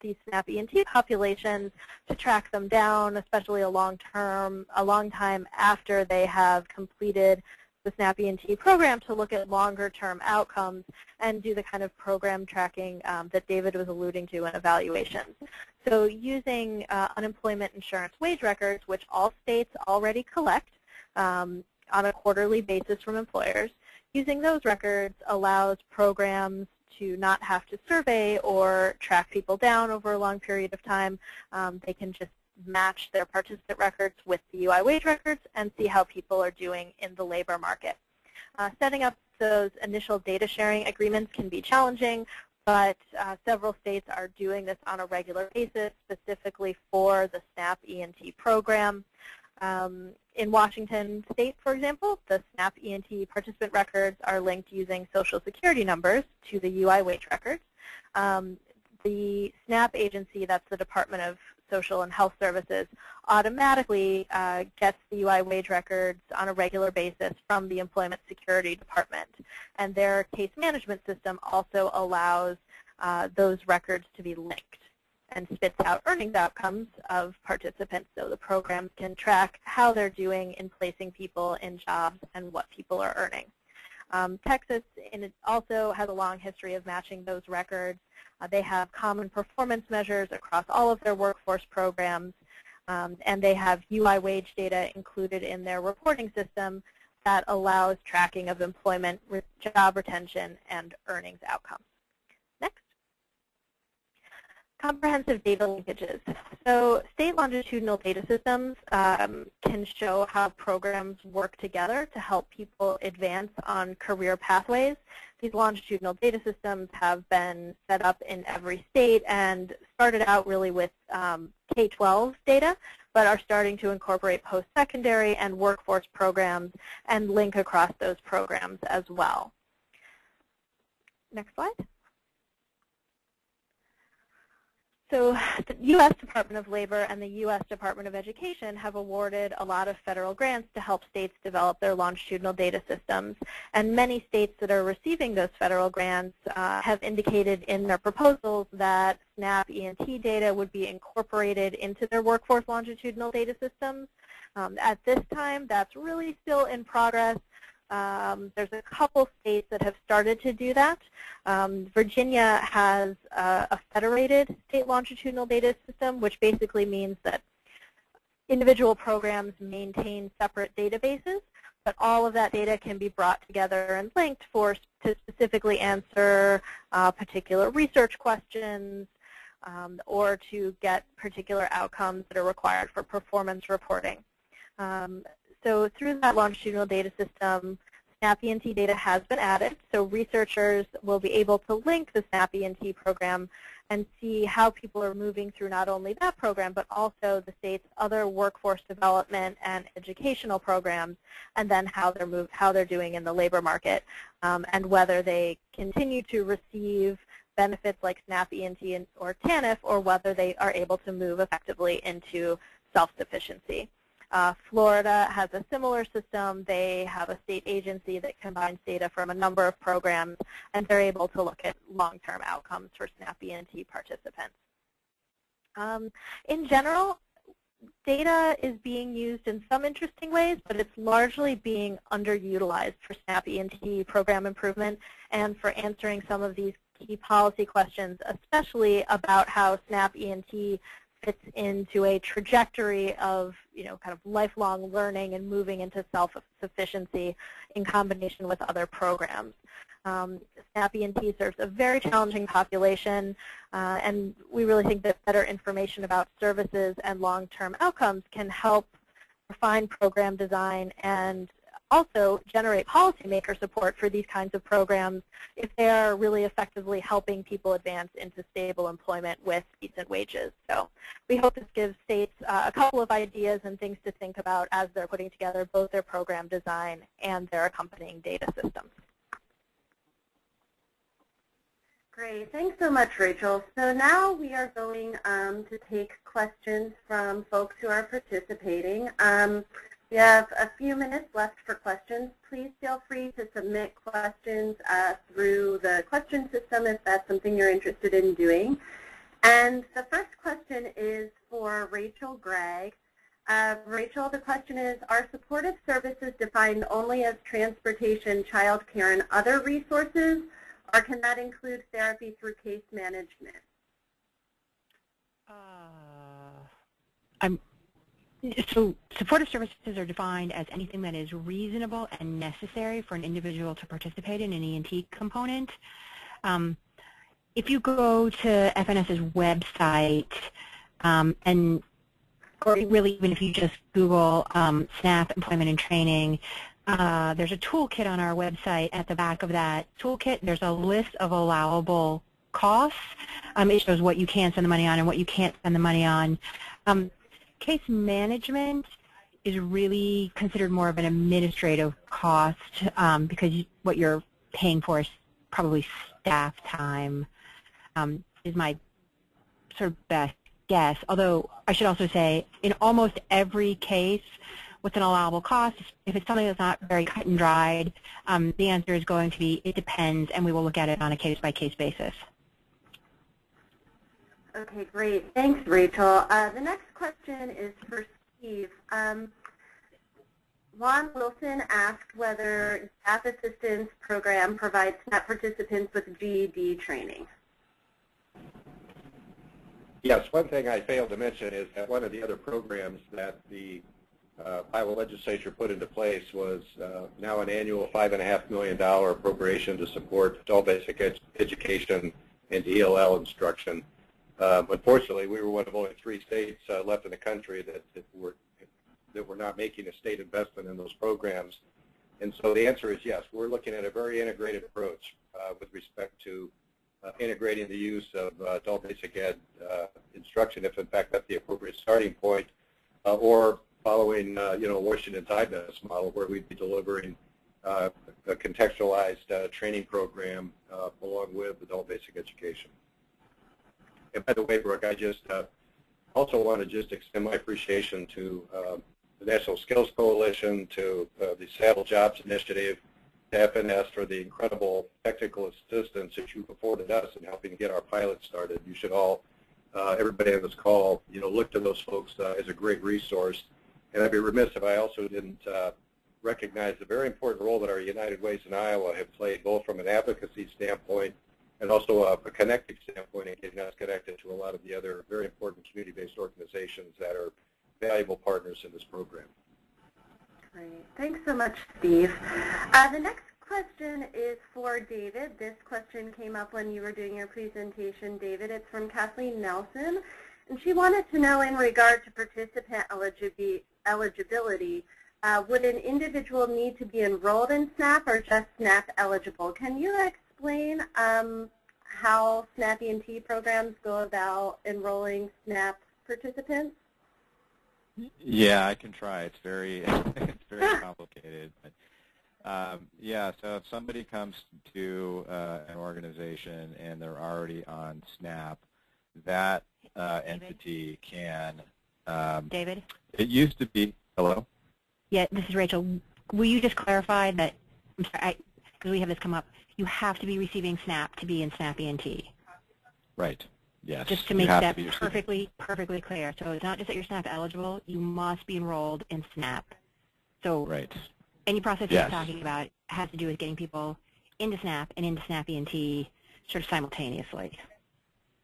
these SNAP E&T populations to track them down, especially a long term, a long time after they have completed the SNAP E&T program to look at longer term outcomes and do the kind of program tracking um, that David was alluding to in evaluations. So using uh, unemployment insurance wage records, which all states already collect um, on a quarterly basis from employers, using those records allows programs to not have to survey or track people down over a long period of time. Um, they can just match their participant records with the UI wage records and see how people are doing in the labor market. Uh, setting up those initial data sharing agreements can be challenging, but uh, several states are doing this on a regular basis, specifically for the SNAP E&T program. Um, in Washington State, for example, the SNAP E&T participant records are linked using Social Security numbers to the UI wage records. Um, the SNAP agency, that's the Department of Social and Health Services, automatically uh, gets the UI wage records on a regular basis from the Employment Security Department. And their case management system also allows uh, those records to be linked and spits out earnings outcomes of participants so the programs can track how they're doing in placing people in jobs and what people are earning. Um, Texas also has a long history of matching those records uh, they have common performance measures across all of their workforce programs, um, and they have UI wage data included in their reporting system that allows tracking of employment, job retention, and earnings outcomes. Comprehensive data linkages. So state longitudinal data systems um, can show how programs work together to help people advance on career pathways. These longitudinal data systems have been set up in every state and started out really with um, K-12 data, but are starting to incorporate post-secondary and workforce programs and link across those programs as well. Next slide. So the U.S. Department of Labor and the U.S. Department of Education have awarded a lot of federal grants to help states develop their longitudinal data systems. And many states that are receiving those federal grants uh, have indicated in their proposals that SNAP E&T data would be incorporated into their workforce longitudinal data systems. Um, at this time, that's really still in progress. Um, there's a couple states that have started to do that. Um, Virginia has a, federated state longitudinal data system, which basically means that individual programs maintain separate databases, but all of that data can be brought together and linked for to specifically answer uh, particular research questions um, or to get particular outcomes that are required for performance reporting. Um, so through that longitudinal data system, SNAP-E&T data has been added, so researchers will be able to link the SNAP-E&T program and see how people are moving through not only that program, but also the state's other workforce development and educational programs, and then how they're move, how they're doing in the labor market, um, and whether they continue to receive benefits like SNAP-E&T or TANF, or whether they are able to move effectively into self-sufficiency. Uh, Florida has a similar system. They have a state agency that combines data from a number of programs, and they're able to look at long-term outcomes for SNAP-E&T participants. Um, in general, data is being used in some interesting ways, but it's largely being underutilized for SNAP-E&T program improvement and for answering some of these key policy questions, especially about how SNAP-E&T fits into a trajectory of, you know, kind of lifelong learning and moving into self-sufficiency in combination with other programs. Um, SNAP-E&T serves a very challenging population, uh, and we really think that better information about services and long-term outcomes can help refine program design and also generate policymaker support for these kinds of programs if they are really effectively helping people advance into stable employment with decent wages. So we hope this gives states uh, a couple of ideas and things to think about as they're putting together both their program design and their accompanying data systems. Great. Thanks so much, Rachel. So now we are going um, to take questions from folks who are participating. Um, we have a few minutes left for questions. Please feel free to submit questions uh, through the question system if that's something you're interested in doing. And the first question is for Rachel Gragg. Uh, Rachel, the question is, are supportive services defined only as transportation, child care, and other resources, or can that include therapy through case management? Uh, I'm so supportive services are defined as anything that is reasonable and necessary for an individual to participate in an E&T component. Um, if you go to FNS's website um, and or really even if you just Google um, SNAP employment and training, uh, there's a toolkit on our website. At the back of that toolkit, there's a list of allowable costs. Um, it shows what you can spend the money on and what you can't spend the money on. Um, case management is really considered more of an administrative cost um, because you, what you're paying for is probably staff time um, is my sort of best guess. Although I should also say in almost every case with an allowable cost, if it's something that's not very cut and dried, um, the answer is going to be it depends and we will look at it on a case-by-case -case basis. Okay, great. Thanks, Rachel. Uh, the next question is for Steve. Um, Juan Wilson asked whether staff assistance program provides SNAP participants with GED training. Yes, one thing I failed to mention is that one of the other programs that the uh, Iowa legislature put into place was uh, now an annual $5.5 million appropriation to support adult basic ed education and ELL instruction. Um, unfortunately, we were one of only three states uh, left in the country that, that, were that were not making a state investment in those programs. And so the answer is yes. We're looking at a very integrated approach uh, with respect to uh, integrating the use of uh, adult basic ed uh, instruction, if in fact that's the appropriate starting point, uh, or following, you know, Washington's I-BEST model where we'd be delivering a contextualized training program along with adult basic education. And by the way, Brooke, I just uh, also want to just extend my appreciation to uh, the National Skills Coalition, to uh, the Seattle Jobs Initiative, to FNS for the incredible technical assistance that you've afforded us in helping get our pilot started. You should all, uh, everybody on this call, you know, look to those folks uh, as a great resource. And I'd be remiss if I also didn't uh, recognize the very important role that our United Ways in Iowa have played, both from an advocacy standpoint and also a, a connecting standpoint in getting us connected to a lot of the other very important community-based organizations that are valuable partners in this program. Great. Thanks so much, Steve. Uh, the next question is for David. This question came up when you were doing your presentation, David. It's from Kathleen Nelson. And she wanted to know in regard to participant eligibility, uh, would an individual need to be enrolled in SNAP or just SNAP eligible? Can you explain um, how SNAP E&T programs go about enrolling SNAP participants? Yeah, I can try. It's very it's very complicated. But, um, yeah, so if somebody comes to uh, an organization and they're already on SNAP, that uh, entity can. Um, David? It used to be. Hello? Yeah, this is Rachel. Will you just clarify that, I'm sorry, because we have this come up, you have to be receiving SNAP to be in SNAP E&T? Right. Yes. Just to make that perfectly, perfectly clear. So it's not just that you're SNAP eligible, you must be enrolled in SNAP. So right. any process yes. you're talking about has to do with getting people into SNAP and into SNAP E&T sort of simultaneously.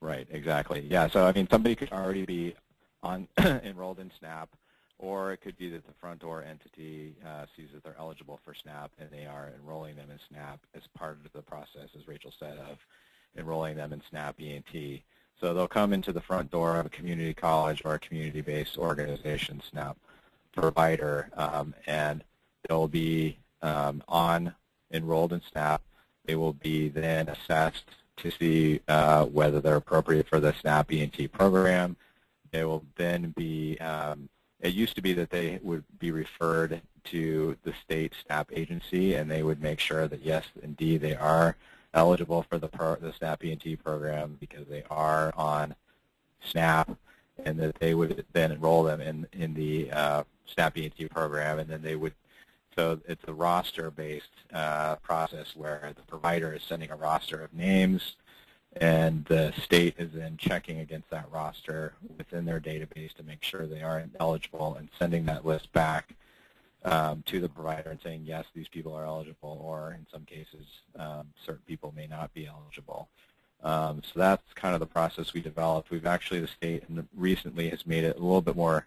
Right, exactly. Yeah, so I mean somebody could already be on enrolled in SNAP or it could be that the front door entity uh, sees that they're eligible for SNAP and they are enrolling them in SNAP as part of the process, as Rachel said, of enrolling them in SNAP E&T. So they'll come into the front door of a community college or a community-based organization, SNAP provider, um, and they'll be um, on enrolled in SNAP. They will be then assessed to see uh, whether they're appropriate for the SNAP E&T program. They will then be, um, it used to be that they would be referred to the state SNAP agency and they would make sure that yes, indeed they are eligible for the, pro, the SNAP E&T program because they are on SNAP and that they would then enroll them in, in the uh, SNAP E&T program and then they would, so it's a roster-based uh, process where the provider is sending a roster of names and the state is then checking against that roster within their database to make sure they are eligible and sending that list back um, to the provider and saying, yes, these people are eligible, or in some cases, um, certain people may not be eligible. Um, so that's kind of the process we developed. We've actually, the state recently has made it a little bit more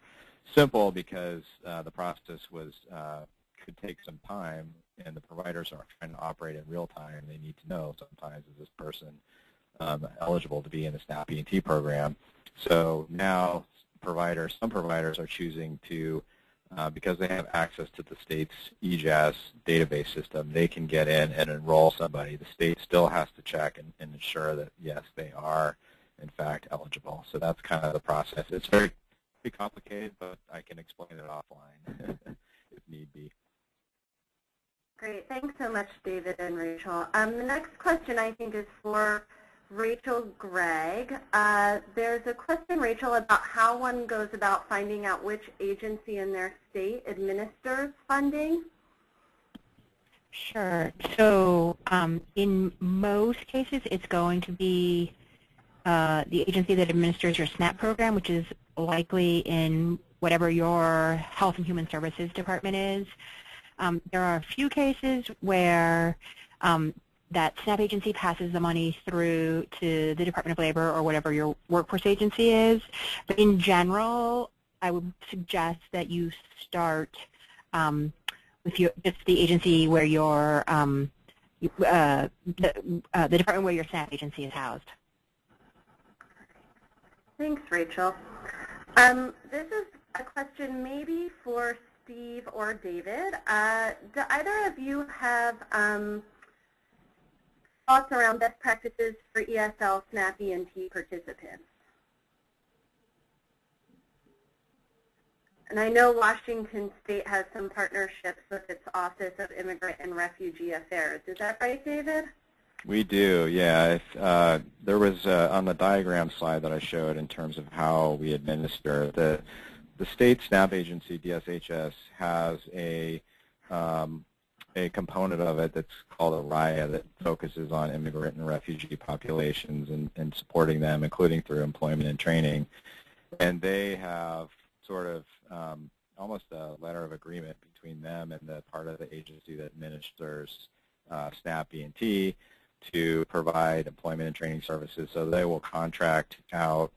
simple because uh, the process was uh, could take some time, and the providers are trying to operate in real time. They need to know sometimes is this person um, eligible to be in the SNAP E&T program. So now providers, some providers are choosing to uh, because they have access to the state's EJAS database system, they can get in and enroll somebody. The state still has to check and, and ensure that, yes, they are, in fact, eligible. So that's kind of the process. It's very, very complicated, but I can explain it offline if need be. Great. Thanks so much, David and Rachel. Um, the next question, I think, is for Rachel Gragg. Uh, there's a question, Rachel, about how one goes about finding out which agency in their state administers funding. Sure. So um, in most cases, it's going to be uh, the agency that administers your SNAP program, which is likely in whatever your Health and Human Services Department is. Um, there are a few cases where um, that SNAP agency passes the money through to the Department of Labor or whatever your workforce agency is. But in general, I would suggest that you start um, with your, just the agency where your um, uh, the, uh, the department where your SNAP agency is housed. Thanks, Rachel. Um, this is a question maybe for Steve or David. Uh, do either of you have um, thoughts around best practices for ESL SNAP E&T participants. And I know Washington State has some partnerships with its Office of Immigrant and Refugee Affairs. Is that right, David? We do, yeah. If, uh, there was uh, on the diagram slide that I showed in terms of how we administer the the state SNAP agency DSHS has a um, a component of it that's called ORIA that focuses on immigrant and refugee populations and, and supporting them, including through employment and training. And they have sort of um, almost a letter of agreement between them and the part of the agency that administers uh, SNAP E&T to provide employment and training services. So they will contract out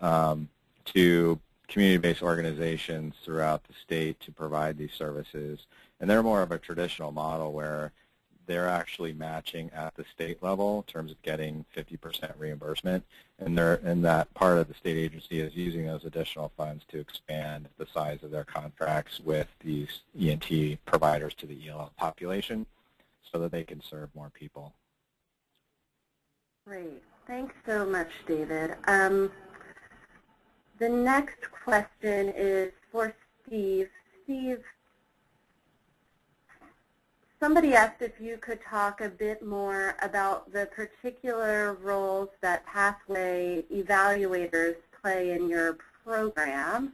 um, to community-based organizations throughout the state to provide these services. And they're more of a traditional model where they're actually matching at the state level in terms of getting 50% reimbursement, and they're and that part of the state agency is using those additional funds to expand the size of their contracts with these E&T providers to the ELL population so that they can serve more people. Great. Thanks so much, David. Um, the next question is for Steve. Steve, somebody asked if you could talk a bit more about the particular roles that pathway evaluators play in your program,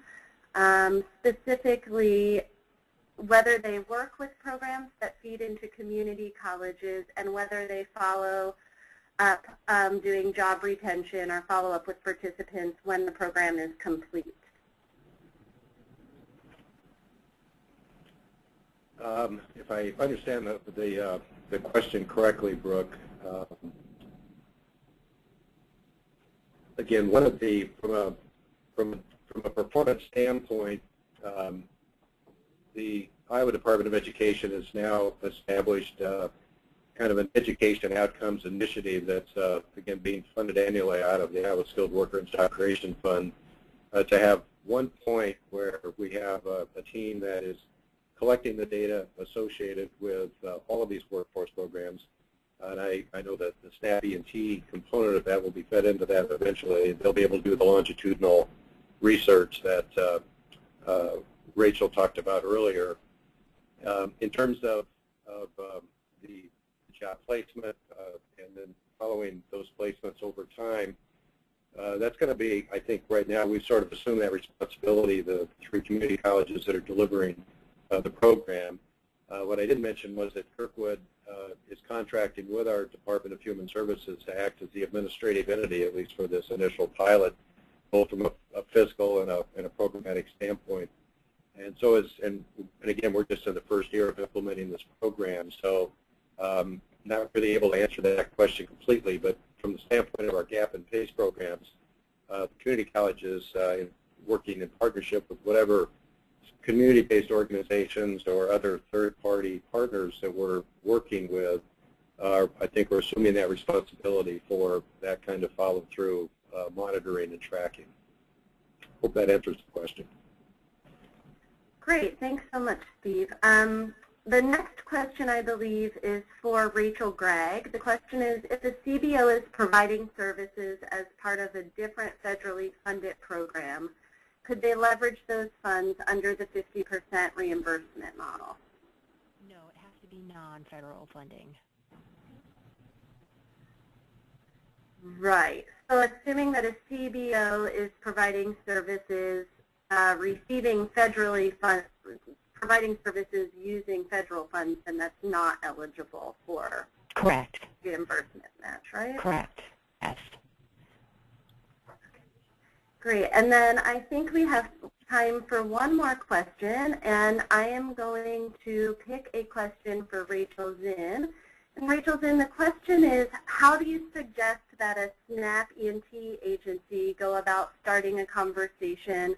um, specifically whether they work with programs that feed into community colleges and whether they follow up um, doing job retention or follow up with participants when the program is complete. Um, if I understand the the, uh, the question correctly, Brooke, um, again, one of the from a from from a performance standpoint, um, the Iowa Department of Education has now established uh, kind of an education outcomes initiative that's, uh, again, being funded annually out of the Iowa Skilled Worker and Job Creation Fund uh, to have one point where we have a, a, team that is collecting the data associated with uh, all of these workforce programs. And I, I know that the SNAP E&T component of that will be fed into that eventually. They'll be able to do the longitudinal research that uh, uh, Rachel talked about earlier. Um, in terms of, of um, the job placement, uh, and then following those placements over time. Uh, that's going to be, I think, right now we've sort of assumed that responsibility, the three community colleges that are delivering uh, the program. Uh, what I didn't mention was that Kirkwood uh, is contracting with our Department of Human Services to act as the administrative entity, at least for this initial pilot, both from a, a fiscal and a, and a programmatic standpoint. And so is, and, and again, we're just in the first year of implementing this program, so um, not really able to answer that question completely, but from the standpoint of our gap and PACE programs, uh, community colleges uh, working in partnership with whatever community-based organizations or other third-party partners that we're working with, uh, I think we're assuming that responsibility for that kind of follow-through uh, monitoring and tracking. Hope that answers the question. Great. Thanks so much, Steve. Um, the next question, I believe, is for Rachel Gragg. The question is, if the CBO is providing services as part of a different federally funded program, could they leverage those funds under the 50% reimbursement model? No, it has to be non-federal funding. Right. So assuming that a CBO is providing services, uh, receiving federally funded providing services using federal funds, then that's not eligible for correct reimbursement match, right? Correct. Yes. Great. And then I think we have time for one more question, and I am going to pick a question for Rachel Zinn. And Rachel Zinn, the question is, how do you suggest that a SNAP E&T agency go about starting a conversation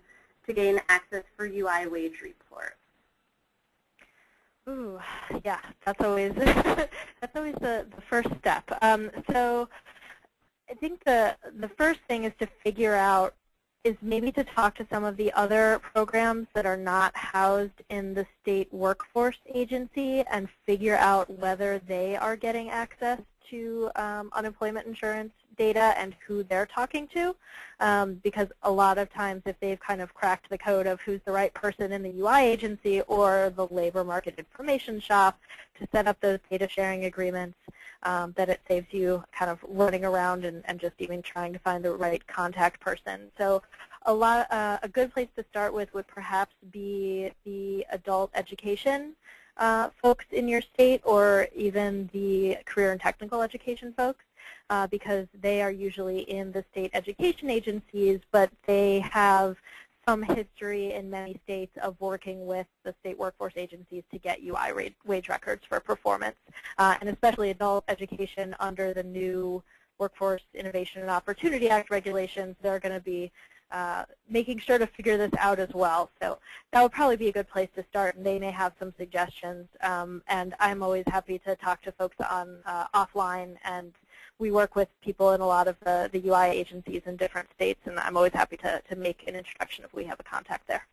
to gain access for UI wage reports? Ooh, yeah, that's always that's always the, the first step. Um, so I think the the first thing is to figure out is maybe to talk to some of the other programs that are not housed in the state workforce agency and figure out whether they are getting access to um, unemployment insurance data and who they're talking to. Um, because a lot of times if they've kind of cracked the code of who's the right person in the UI agency or the labor market information shop to set up those data sharing agreements, um, that it saves you kind of running around and, and just even trying to find the right contact person. So a, lot, uh, a good place to start with would perhaps be the adult education uh, folks in your state or even the career and technical education folks uh, because they are usually in the state education agencies, but they have some history in many states of working with the state workforce agencies to get UI wage records for performance, uh, and especially adult education under the new Workforce Innovation and Opportunity Act regulations, they're going to be uh, making sure to figure this out as well. So that would probably be a good place to start, and they may have some suggestions. Um, and I'm always happy to talk to folks on uh, offline, and we work with people in a lot of the, the UI agencies in different states, and I'm always happy to, to make an introduction if we have a contact there.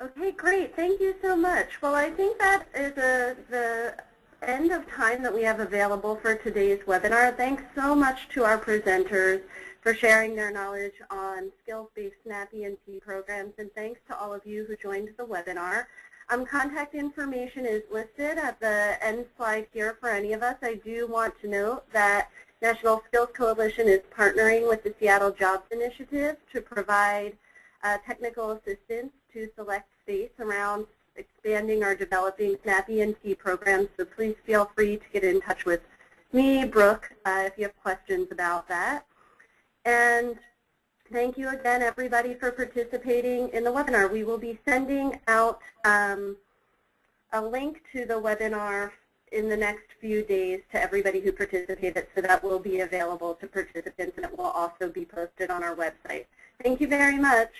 Okay, great. Thank you so much. Well, I think that is a, the end of time that we have available for today's webinar. Thanks so much to our presenters for sharing their knowledge on skills-based SNAP E&T programs, and thanks to all of you who joined the webinar. Um, contact information is listed at the end slide here for any of us. I do want to note that National Skills Coalition is partnering with the Seattle Jobs Initiative to provide uh, technical assistance to select states around expanding or developing SNAP E&T programs, so please feel free to get in touch with me, Brooke, uh, if you have questions about that. And thank you again, everybody, for participating in the webinar. We will be sending out um, a link to the webinar in the next few days to everybody who participated, so that will be available to participants, and it will also be posted on our website. Thank you very much.